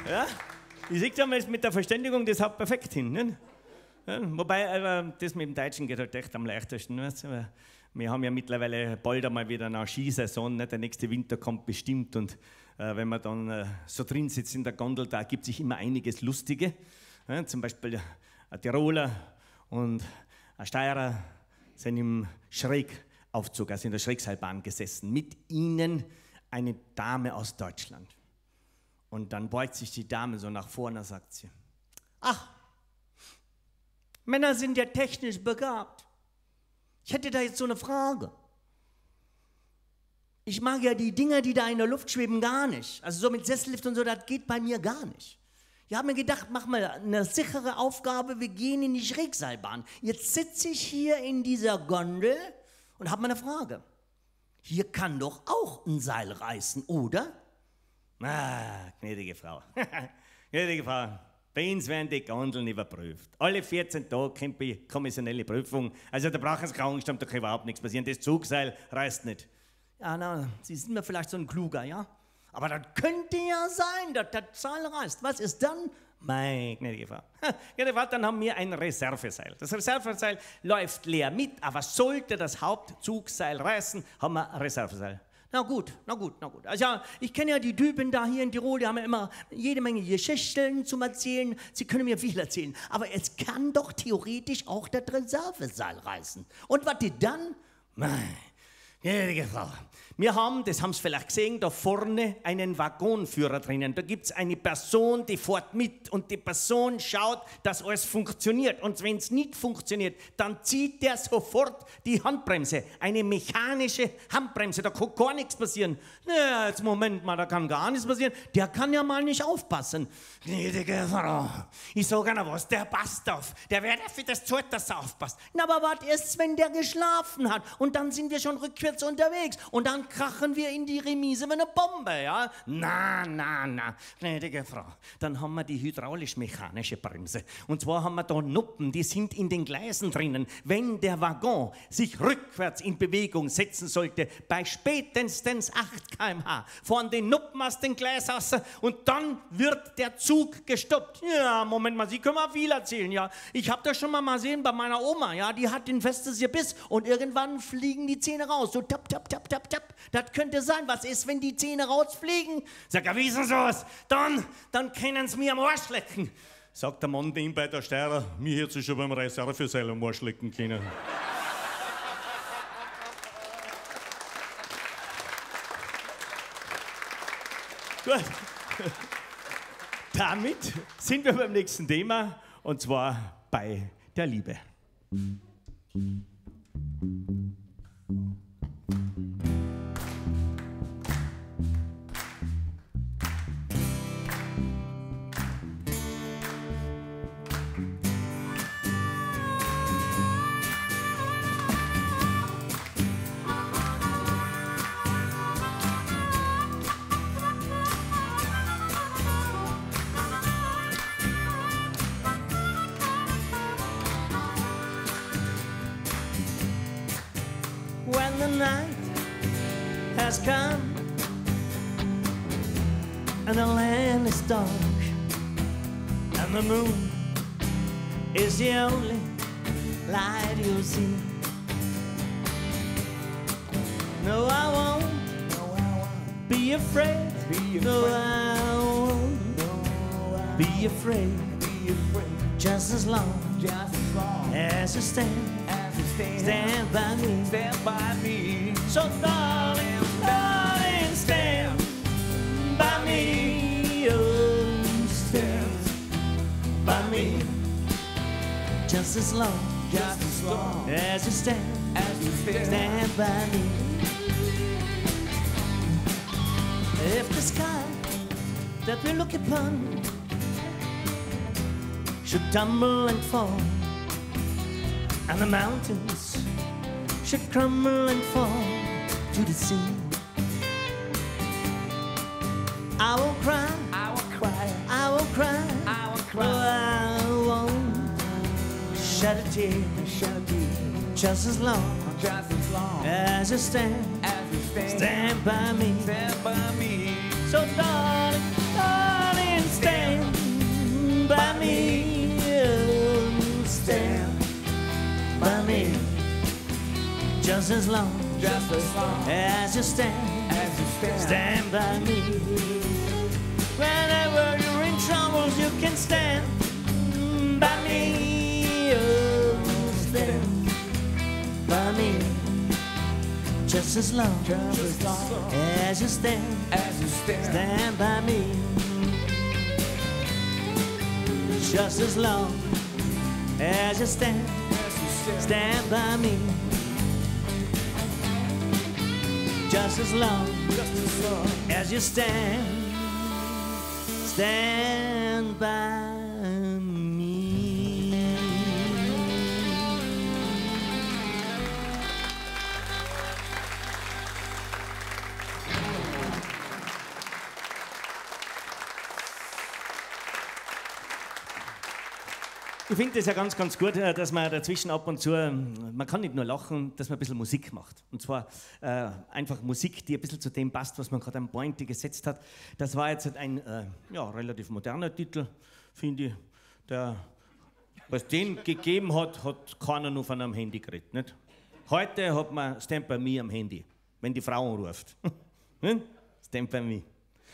Ja, ich sehe mal, mit der Verständigung, das haut perfekt hin. Ne? Wobei, äh, das mit dem Deutschen geht halt echt am leichtesten. Weißt? Wir haben ja mittlerweile bald einmal wieder eine Skisaison, ne? der nächste Winter kommt bestimmt und äh, wenn man dann äh, so drin sitzt in der Gondel, da ergibt sich immer einiges Lustige. Ja, zum Beispiel ein Tiroler und ein Steirer sind im Schrägaufzug, also in der Schrägseilbahn gesessen. Mit ihnen eine Dame aus Deutschland. Und dann beugt sich die Dame so nach vorne sagt sie, ach, Männer sind ja technisch begabt. Ich hätte da jetzt so eine Frage. Ich mag ja die Dinger, die da in der Luft schweben, gar nicht. Also so mit Sessellift und so, das geht bei mir gar nicht. Ich habe mir gedacht, mach mal eine sichere Aufgabe, wir gehen in die Schrägseilbahn. Jetzt sitze ich hier in dieser Gondel und habe mal eine Frage. Hier kann doch auch ein Seil reißen, oder? Ah, gnädige Frau. gnädige Frau. Bei uns werden die Gondeln überprüft. Alle 14 Tage kommt die kommissionelle Prüfung. Also da brauchen Sie keine Angst haben, da kann überhaupt nichts passieren. Das Zugseil reißt nicht. Ja, na, Sie sind mir vielleicht so ein Kluger, ja? Aber das könnte ja sein, dass das Seil reißt. Was ist dann? Meine gnädige Frau. Gnädige dann haben wir ein Reserveseil. Das Reserveseil läuft leer mit, aber sollte das Hauptzugseil reißen, haben wir ein Reserveseil. Na gut, na gut, na gut. Also ja, ich kenne ja die Typen da hier in Tirol, die haben ja immer jede Menge Geschichten zum Erzählen. Sie können mir viel erzählen. Aber es kann doch theoretisch auch das Reserveseil reißen. Und was die dann? Mein, gnädige Frau, wir haben, das haben Sie vielleicht gesehen, da vorne einen Waggonführer drinnen. Da gibt es eine Person, die fährt mit und die Person schaut, dass alles funktioniert. Und wenn es nicht funktioniert, dann zieht der sofort die Handbremse. Eine mechanische Handbremse, da kann gar nichts passieren. Na, jetzt Moment mal, da kann gar nichts passieren. Der kann ja mal nicht aufpassen. Gnädige Frau, ich sage Ihnen was, der passt auf. Der wird dafür das Zeug, dass er aufpasst. Na, aber was ist, wenn der geschlafen hat? Und dann sind wir schon rückwärts unterwegs. Und dann krachen wir in die Remise mit einer Bombe, ja? Na, na, na, gnädige Frau. Dann haben wir die hydraulisch-mechanische Bremse. Und zwar haben wir da Nuppen, die sind in den Gleisen drinnen. Wenn der Waggon sich rückwärts in Bewegung setzen sollte, bei spätestens 8 km/h, fahren die Nuppen aus den Gleis raus und dann wird der Zug gestoppt. Ja, Moment mal, Sie können mal viel erzählen, ja? Ich habe das schon mal mal sehen bei meiner Oma, ja? Die hat ein festes Gebiss und irgendwann fliegen die Zähne raus. So tap, tap, tap, tap, tap. Das könnte sein. Was ist, wenn die Zähne rausfliegen? Sag, wie ist denn sowas? Dann, dann können sie mir am Arsch lecken. Sagt der Mann dem bei der Steirer, mir hätte sich schon beim Reserveseil am Arsch lecken können. Gut. Damit sind wir beim nächsten Thema und zwar bei der Liebe. Night has come and the land is dark and the moon is the only light you'll see. No, I won't. Be afraid. No, I won't. Be afraid. Just as long. As you stand. Stand by me. Stand by me. So darling, darling, stand by me. Oh, stand by me. Just as long. Just as long. As you stand. As you stand. Stand by me. If the sky that we look upon should tumble and fall, and the mountains should crumble and fall to the sea, I will cry, I will cry, I will cry, I will cry. I won't shed a tear, shed a tear, just as long, just as long as you stand, as you stand, stand by me, stand by me. So darling, darling, stand by me, oh, me, just as long, just as long as you stand, as you stand, stand by me. Whenever you're in troubles, you can stand by me, oh, stand by me. Just as long, just as long as you stand, as you stand, stand by me. Just as long as you stand, stand, by me. Just as long, just as long as you stand, stand by finde das ja ganz, ganz gut, äh, dass man dazwischen ab und zu, ähm, man kann nicht nur lachen, dass man ein bisschen Musik macht. Und zwar äh, einfach Musik, die ein bisschen zu dem passt, was man gerade am Pointe gesetzt hat. Das war jetzt ein äh, ja, relativ moderner Titel, finde ich. Der, was den gegeben hat, hat keiner nur von einem Handy geredet. Nicht? Heute hat man Stand by Me am Handy, wenn die Frau anruft. Stand by Me.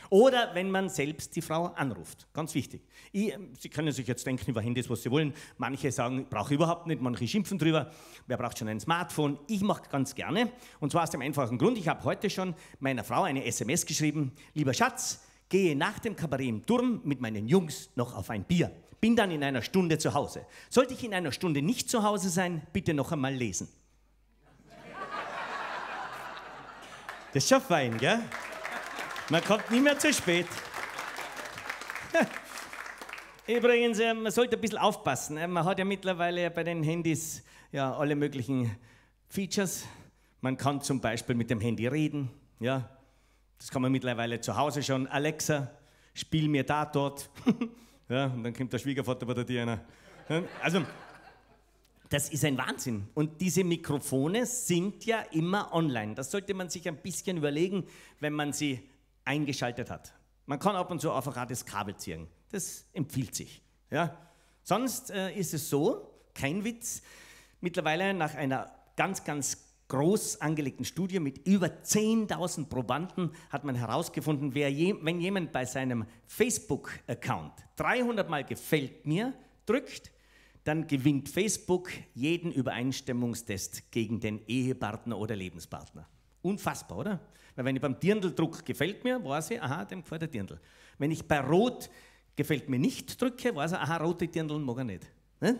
Oder wenn man selbst die Frau anruft. Ganz wichtig. Ich, ähm, Sie können sich jetzt denken über Handys, was Sie wollen. Manche sagen, ich brauche überhaupt nicht, manche schimpfen drüber. Wer braucht schon ein Smartphone? Ich mache ganz gerne. Und zwar aus dem einfachen Grund, ich habe heute schon meiner Frau eine SMS geschrieben. Lieber Schatz, gehe nach dem Kabarett im Turm mit meinen Jungs noch auf ein Bier. Bin dann in einer Stunde zu Hause. Sollte ich in einer Stunde nicht zu Hause sein, bitte noch einmal lesen. Das schon fein, gell? Man kommt nie mehr zu spät. Übrigens, äh, man sollte ein bisschen aufpassen. äh, Man hat ja mittlerweile bei den Handys ja alle möglichen Features. Man kann zum Beispiel mit dem Handy reden. Ja, das kann man mittlerweile zu Hause schon. Alexa, spiel mir da dort. ja, und dann kommt der Schwiegervater bei der Diana. Also, das ist ein Wahnsinn. Und diese Mikrofone sind ja immer online. Das sollte man sich ein bisschen überlegen, wenn man sie eingeschaltet hat. Man kann ab und zu einfach auch das Kabel ziehen. Das empfiehlt sich. Ja? Sonst äh, ist es so, kein Witz, mittlerweile nach einer ganz, ganz groß angelegten Studie mit über 10.000 Probanden hat man herausgefunden, je, wenn jemand bei seinem Facebook-Account 300 Mal gefällt mir drückt, dann gewinnt Facebook jeden Übereinstimmungstest gegen den Ehepartner oder Lebenspartner. Unfassbar, oder? Weil wenn ich beim Dirndl druck, gefällt mir, weiß ich, aha, dem gefällt der Dirndl. Wenn ich bei Rot gefällt mir nicht drücke, weiß ich, aha, rote Dirndl mag er nicht. Ne?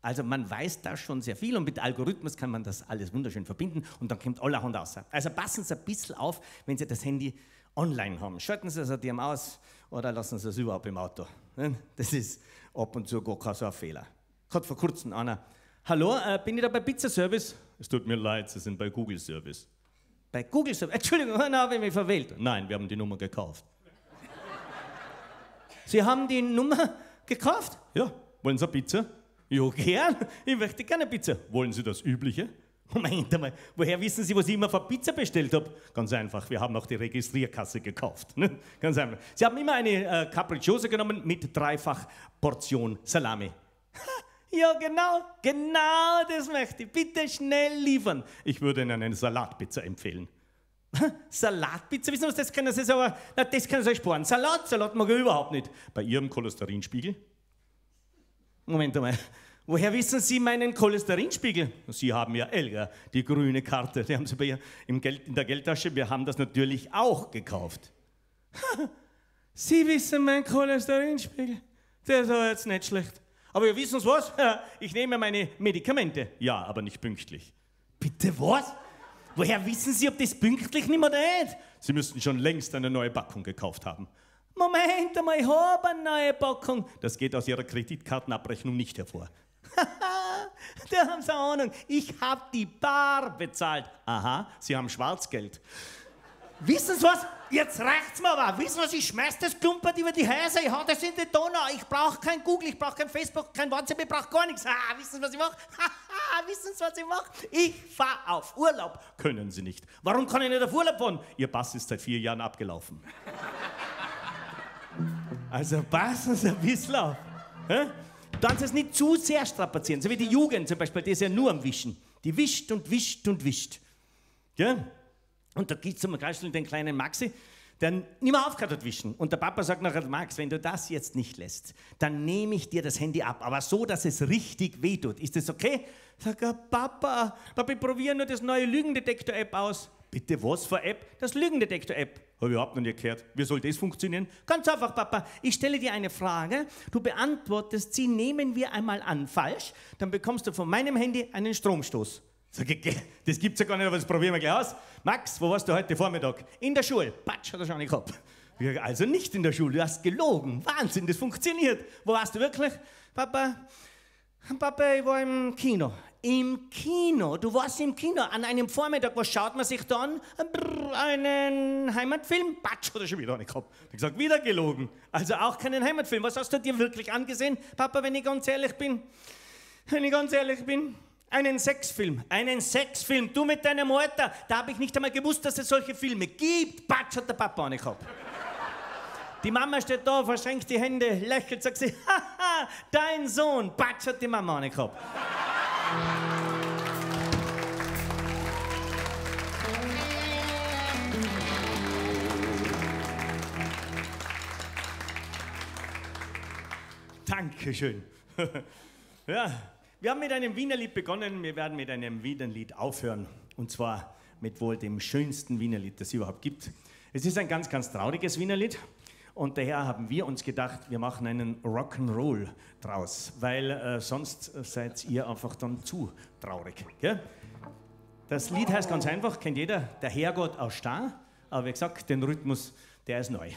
Also man weiß da schon sehr viel und mit Algorithmus kann man das alles wunderschön verbinden und dann kommt allerhand raus. Also passen Sie ein bisschen auf, wenn Sie das Handy online haben. Schalten Sie es an Ihrem aus oder lassen Sie es überhaupt im Auto. ne? Das ist ab und zu gar kein so ein Fehler. Hat vor kurzem einer, hallo, äh, bin ich da bei Pizza Service? Es tut mir leid, Sie sind bei Google Service. Bei Google Service? Entschuldigung, na, habe ich mich verwählt. Nein, wir haben die Nummer gekauft. Sie haben die Nummer gekauft? Ja. Wollen Sie eine Pizza? Ja, gern. Ich möchte gerne Pizza. Wollen Sie das Übliche? Moment einmal, woher wissen Sie, was ich immer für Pizza bestellt habe? Ganz einfach, wir haben auch die Registrierkasse gekauft. Ne? Ganz einfach. Sie haben immer eine äh, Capricciosa genommen mit dreifach Portion Salami. Ja, genau, genau das möchte ich. Bitte schnell liefern. Ich würde Ihnen eine Salatpizza empfehlen. Salatpizza, wissen Sie, das können Sie aber, na, das können Sie euch sparen. Salat, Salat mag ich überhaupt nicht. Bei Ihrem Cholesterinspiegel? Moment einmal. Woher wissen Sie meinen Cholesterinspiegel? Sie haben ja Elga, die grüne Karte. Die haben Sie bei ihr im Geld, in der Geldtasche. Wir haben das natürlich auch gekauft. Sie wissen meinen Cholesterinspiegel. Der ist aber jetzt nicht schlecht. Aber ihr wissen was? Ich nehme meine Medikamente. Ja, aber nicht pünktlich. Bitte was? Woher wissen Sie, ob das pünktlich nicht mehr nicht? Sie müssten schon längst eine neue Packung gekauft haben. Moment einmal, ich habe eine neue Packung. Das geht aus Ihrer Kreditkartenabrechnung nicht hervor. da haben Sie Ahnung. Ich habe die Bar bezahlt. Aha, Sie haben Schwarzgeld. Wissen Sie was? Jetzt reicht's mir aber. Wissen Sie was? Ich schmeiß das Klumpert über die Häuser. Ich hau das in die Donau. Ich brauche kein Google, ich brauche kein Facebook, kein WhatsApp, ich brauche gar nichts. Ah, wissen Sie, was ich mache? wissen Sie, was ich mache? Ich fahr auf Urlaub. Können Sie nicht. Warum kann ich nicht auf Urlaub fahren? Ihr Pass ist seit vier Jahren abgelaufen. also passen Sie ein bisschen auf. Hä? Dann es nicht zu sehr strapazieren. So wie die Jugend zum Beispiel, die ist ja nur am Wischen. Die wischt und wischt und wischt. Gell? Und da gibt es zum Beispiel den kleinen Maxi, der nicht mehr aufgehört hat wischen. Und der Papa sagt nachher, Max, wenn du das jetzt nicht lässt, dann nehme ich dir das Handy ab, aber so, dass es richtig wehtut. Ist das okay? Sag er, Papa, Papa, probiere nur das neue Lügendetektor-App aus. Bitte was für App? Das Lügendetektor-App. Habe ich überhaupt noch nicht gehört. Wie soll das funktionieren? Ganz einfach, Papa. Ich stelle dir eine Frage, du beantwortest sie, nehmen wir einmal an, falsch. Dann bekommst du von meinem Handy einen Stromstoß. Sag ich, das gibt's ja gar nicht, aber das probieren wir gleich aus. Max, wo warst du heute Vormittag? In der Schule. Patsch, hat er schon nicht gehabt. Also nicht in der Schule, du hast gelogen. Wahnsinn, das funktioniert. Wo warst du wirklich? Papa, Papa, ich war im Kino. Im Kino? Du warst im Kino an einem Vormittag. Was schaut man sich da an? Brr, einen Heimatfilm? Patsch, hat er schon wieder nicht gehabt. Ich gesagt, wieder gelogen. Also auch keinen Heimatfilm. Was hast du dir wirklich angesehen, Papa, wenn ich ganz ehrlich bin? Wenn ich ganz ehrlich bin, einen Sexfilm, einen Sexfilm, du mit deinem Alter, da habe ich nicht einmal gewusst, dass es solche Filme gibt. Patsch hat der Papa auch nicht gehabt. Die Mama steht da, verschränkt die Hände, lächelt, sagt sie, haha, dein Sohn, Patsch hat die Mama auch nicht gehabt. Dankeschön. ja, wir haben mit einem Wienerlied begonnen, wir werden mit einem Wienerlied aufhören. Und zwar mit wohl dem schönsten Wienerlied, das es überhaupt gibt. Es ist ein ganz, ganz trauriges Wienerlied. Und daher haben wir uns gedacht, wir machen einen Rock'n'Roll draus, weil äh, sonst seid ihr einfach dann zu traurig. Gell? Das Lied heißt ganz einfach, kennt jeder, der Herrgott aus Star, aber wie gesagt, den Rhythmus, der ist neu.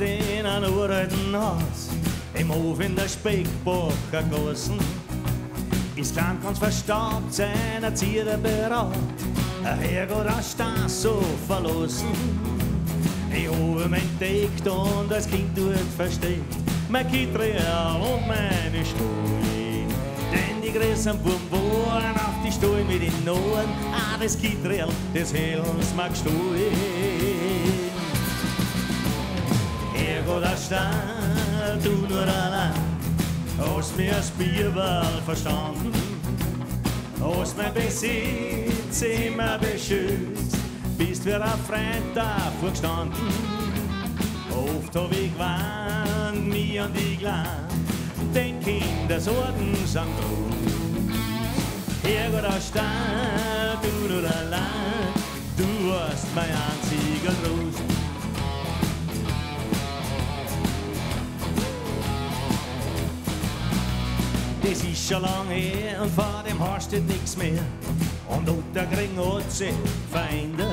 In een uralten Haus, im Hof in der Speckbacher Gassen. Ist klein ganz verstaubt, sein Erzieher berat, ein Herrgott aus so verlassen. Ich habe mich entdeckt und als Kind dort versteckt, mein Kitreal und meine Stuhl. Denn die größeren Buben waren auf die Stuhl mit den Nohren, ah, das Kitreal, das Helms mag stuhlen. Stahl, du nur allein, hast mir das Bierball verstanden, hast mein Besitz immer beschützt, bist wie ein Freund davor gestanden. Oft hab ich gewarnt, mich an die Glan, den Kindersorgen sind groß. Herrgott Stahl, du nur allein, du hast mein einziger Trost. Das ist schon lang her und vor dem hast du nichts mehr. Und unter kriegen hat sie Feinde.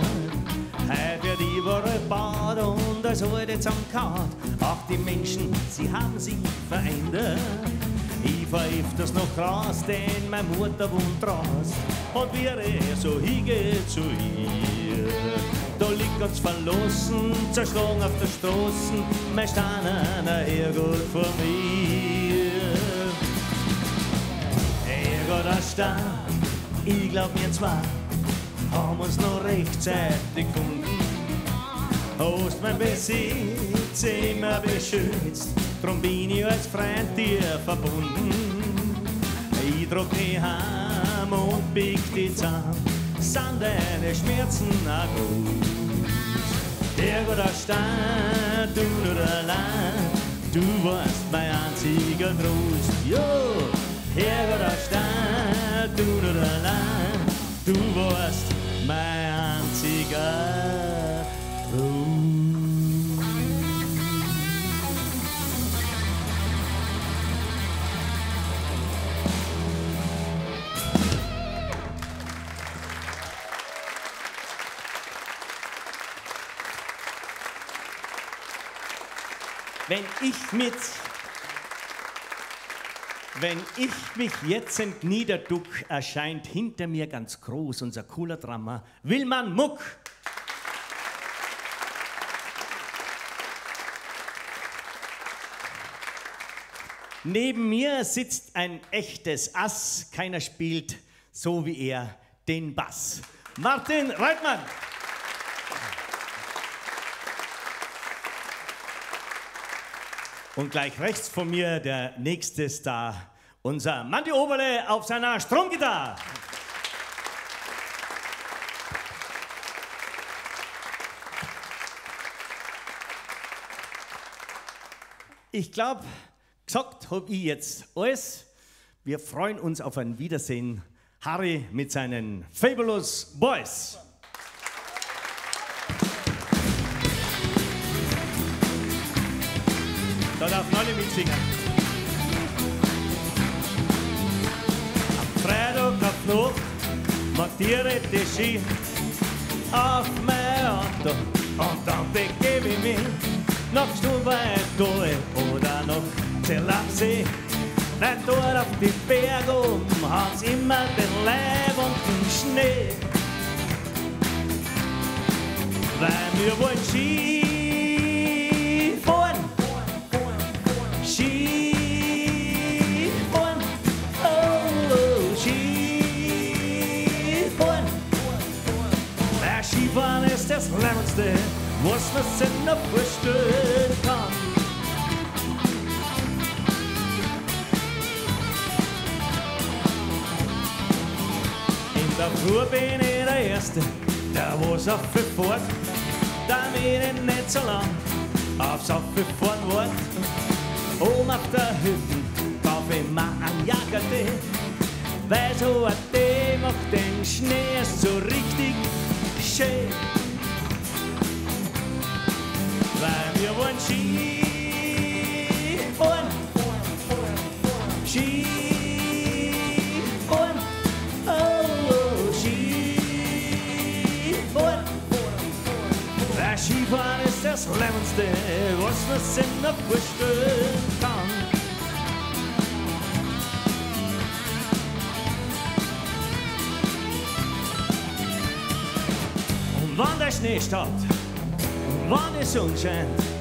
Heute wird überall Bad und das alte zusammengehauen. Auch die Menschen, sie haben sich verändert. Ich fahr öfters noch raus, denn meine Mutter wohnt raus. Und er so hingeht zu ihr, da liegt ganz verlassen, zerschlagen auf der Straße, mein Steiner Herrgott vor mir. Der Stein, ich glaub wir zwei haben uns noch rechtzeitig gefunden. Hast mein Besitz immer beschützt, drum bin ich als Freund dir verbunden. Ich trag dich heim und bieg dich zusammen, sind deine Schmerzen auch gut. Der guter Stein, du nur allein, du warst mein einziger Trost. Jo, der guter Stein, du nur allein, du warst mein einziger Trost. Wenn ich mit wenn ich mich jetzt niederduck, erscheint hinter mir ganz groß unser cooler Drummer Willmann Muck. Neben mir sitzt ein echtes Ass, keiner spielt so wie er den Bass. Martin Reitmann. Und gleich rechts von mir der nächste Star, unser Mandy Oberle auf seiner Stromgitarre. Ich glaube, gesagt habe ich jetzt alles. Wir freuen uns auf ein Wiedersehen. Harry mit seinen Fabulous Boys. Da darf man alle mitsingen. Nacht montiere ich die Ski auf mein Auto und dann begebe ich mich nach Stubaital oder nach Zellachsee. Nein, dort auf die Berge oben haben's immer den Leib und den Schnee. Weil wir wollen Ski ist das Lämmerste, was man sich noch vorstellen kann. In der Früh bin ich der Erste, der was auf die Fahrt, damit ich nicht so lang aufs Auffahren wart. Oben auf der Hütte kauf ich mir ein Jackerte, weil so ein Tee macht den Schnee erst so richtig schön. Weil wir wollen Skifahren, Skifahren, oh, oh Skifahren. Ja, Skifahren ist das Lämmerste, was man sich noch vorstellen kann. Und wenn der Schnee steht, und wenn die Sonne scheint,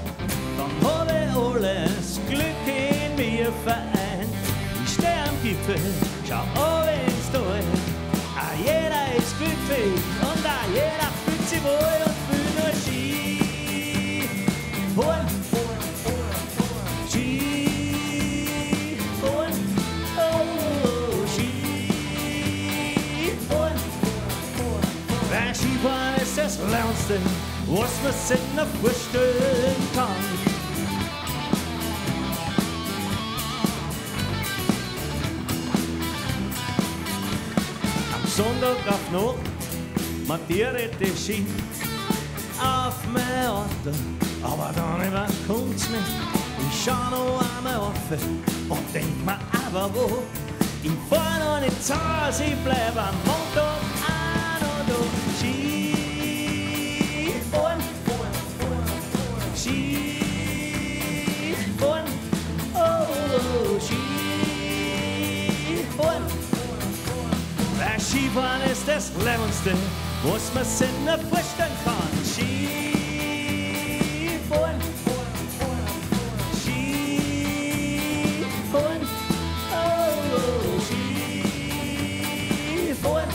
alles Glück in mir vereint. Steh am Gipfel, schau auf ins Tal. Ah, jeder ist glücklich und ah, jeder fühlt sich wohl und fühlt nur Ski. Fahren, Ski, fahren, oh, Ski, das Lernste, was man sich noch vorstellen kann. Sonntag auf Nacht ich die Ski auf mein Auto, aber dann überkommt's mich. Ich schau noch einmal auf und denk mir aber wo, im Fahren und im Zahl, sie bleiben am Montag Weil Skifahren ist das Lebenste, was man sich nicht vorstellen kann. Skifahren, Skifahren, oh, Skifahren.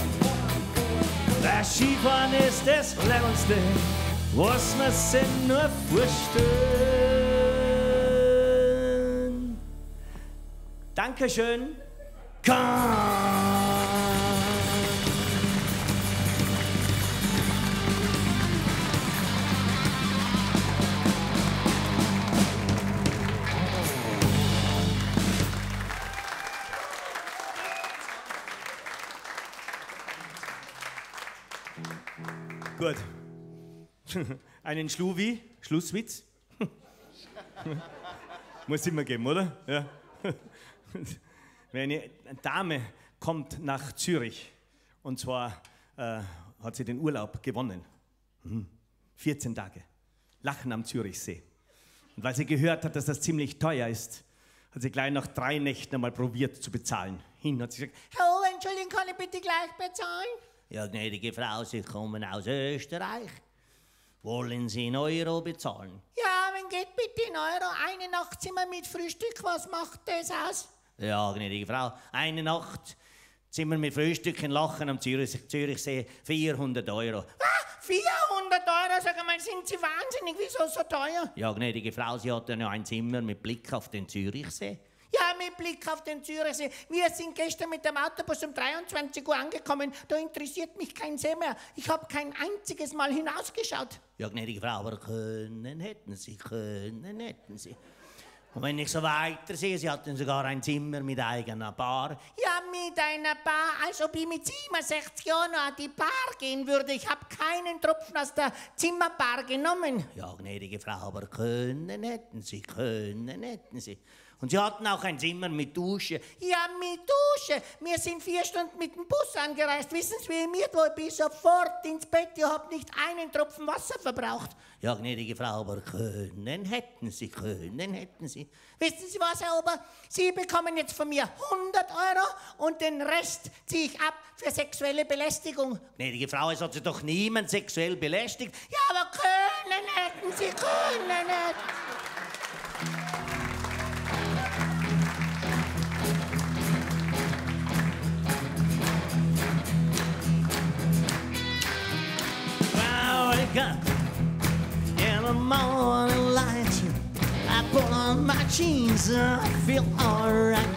Weil Skifahren ist das Lebenste, was man sich nur vorstellen. Dankeschön. Kann. Gut. Einen Schluwi, Schlusswitz. Muss immer geben, oder? Ja. Wenn eine Dame kommt nach Zürich und zwar äh, hat sie den Urlaub gewonnen. Mhm. 14 Tage. Lachen am Zürichsee. Und weil sie gehört hat, dass das ziemlich teuer ist, hat sie gleich nach drei Nächten einmal probiert zu bezahlen. Hin hat sie gesagt, Oh, Entschuldigung, kann ich bitte gleich bezahlen? Ja, gnädige Frau, Sie kommen aus Österreich. Wollen Sie in Euro bezahlen? Ja, wenn geht bitte in Euro. Eine Nachtzimmer mit Frühstück, was macht das aus? Ja, gnädige Frau, eine Nacht Zimmer mit Frühstück in Lachen am Zürich, Zürichsee, 400 Euro. Ah, 400 Euro, sag mal, sind Sie wahnsinnig? Wieso so teuer? Ja, gnädige Frau, Sie hatten ja ein Zimmer mit Blick auf den Zürichsee. Mit Blick auf den Zürichsee. Wir sind gestern mit dem Autobus um 23 Uhr angekommen. Da interessiert mich kein See mehr. Ich habe kein einziges Mal hinausgeschaut. Ja, gnädige Frau, aber können hätten Sie, können hätten Sie. Und wenn ich so weiter sehe, Sie hatten sogar ein Zimmer mit eigener Bar. Ja, mit einer Bar, als ob ich mit 67 Jahren noch an die Bar gehen würde. Ich habe keinen Tropfen aus der Zimmerbar genommen. Ja, gnädige Frau, aber können hätten Sie, können hätten Sie. Und Sie hatten auch ein Zimmer mit Dusche. Ja, mit Dusche. Wir sind vier Stunden mit dem Bus angereist. Wissen Sie, wie mir da bin? Sofort ins Bett. Ich habe nicht einen Tropfen Wasser verbraucht. Ja, gnädige Frau, aber können hätten Sie, können hätten Sie. Wissen Sie was, Herr Ober? Sie bekommen jetzt von mir 100 Euro und den Rest ziehe ich ab für sexuelle Belästigung. Gnädige Frau, es hat Sie doch niemand sexuell belästigt. Ja, aber können hätten Sie, können nicht. I jeans and uh, I feel alright.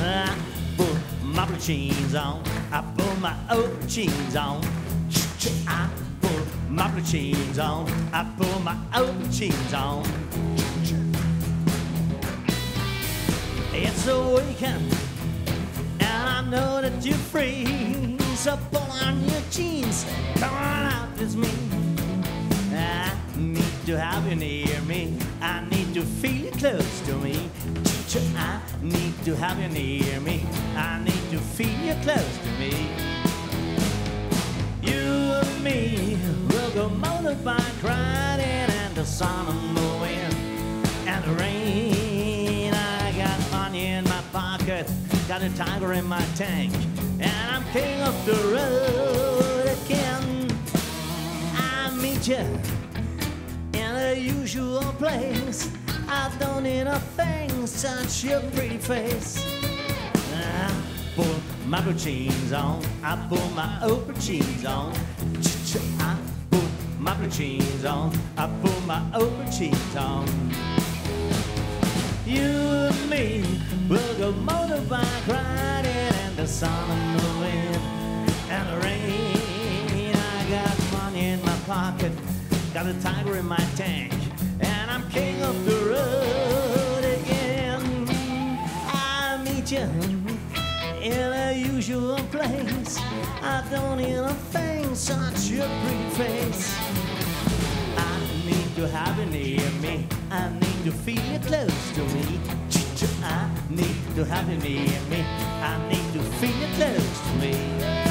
I put my blue jeans on. I put my old jeans on. I put my blue jeans on. I put my old jeans on. It's a weekend, and I know that you're free. So pull on your jeans, come on out with me. To have you near me. I need to feel you close to me. I need to have you near me. I need to feel you close to me. You and me will go motorbike riding and the sun and the wind and the rain. I got money in my pocket, got a tiger in my tank, and I'm king of the road again. I meet you usual place. I don't need a thing, such your pretty face. Ah, I put my blue jeans on. I put my open jeans on. I put my blue jeans on. I put my open jeans on. You and me will go motorbike riding in the sun and the wind and the rain. I got money in my pocket, got a tiger in my tank, and I'm king of the road again. I meet you in a usual place. I don't need a thing, such a pretty face. I need to have you near me. I need to feel you close to me. I need to have you near me. I need to feel you close to me.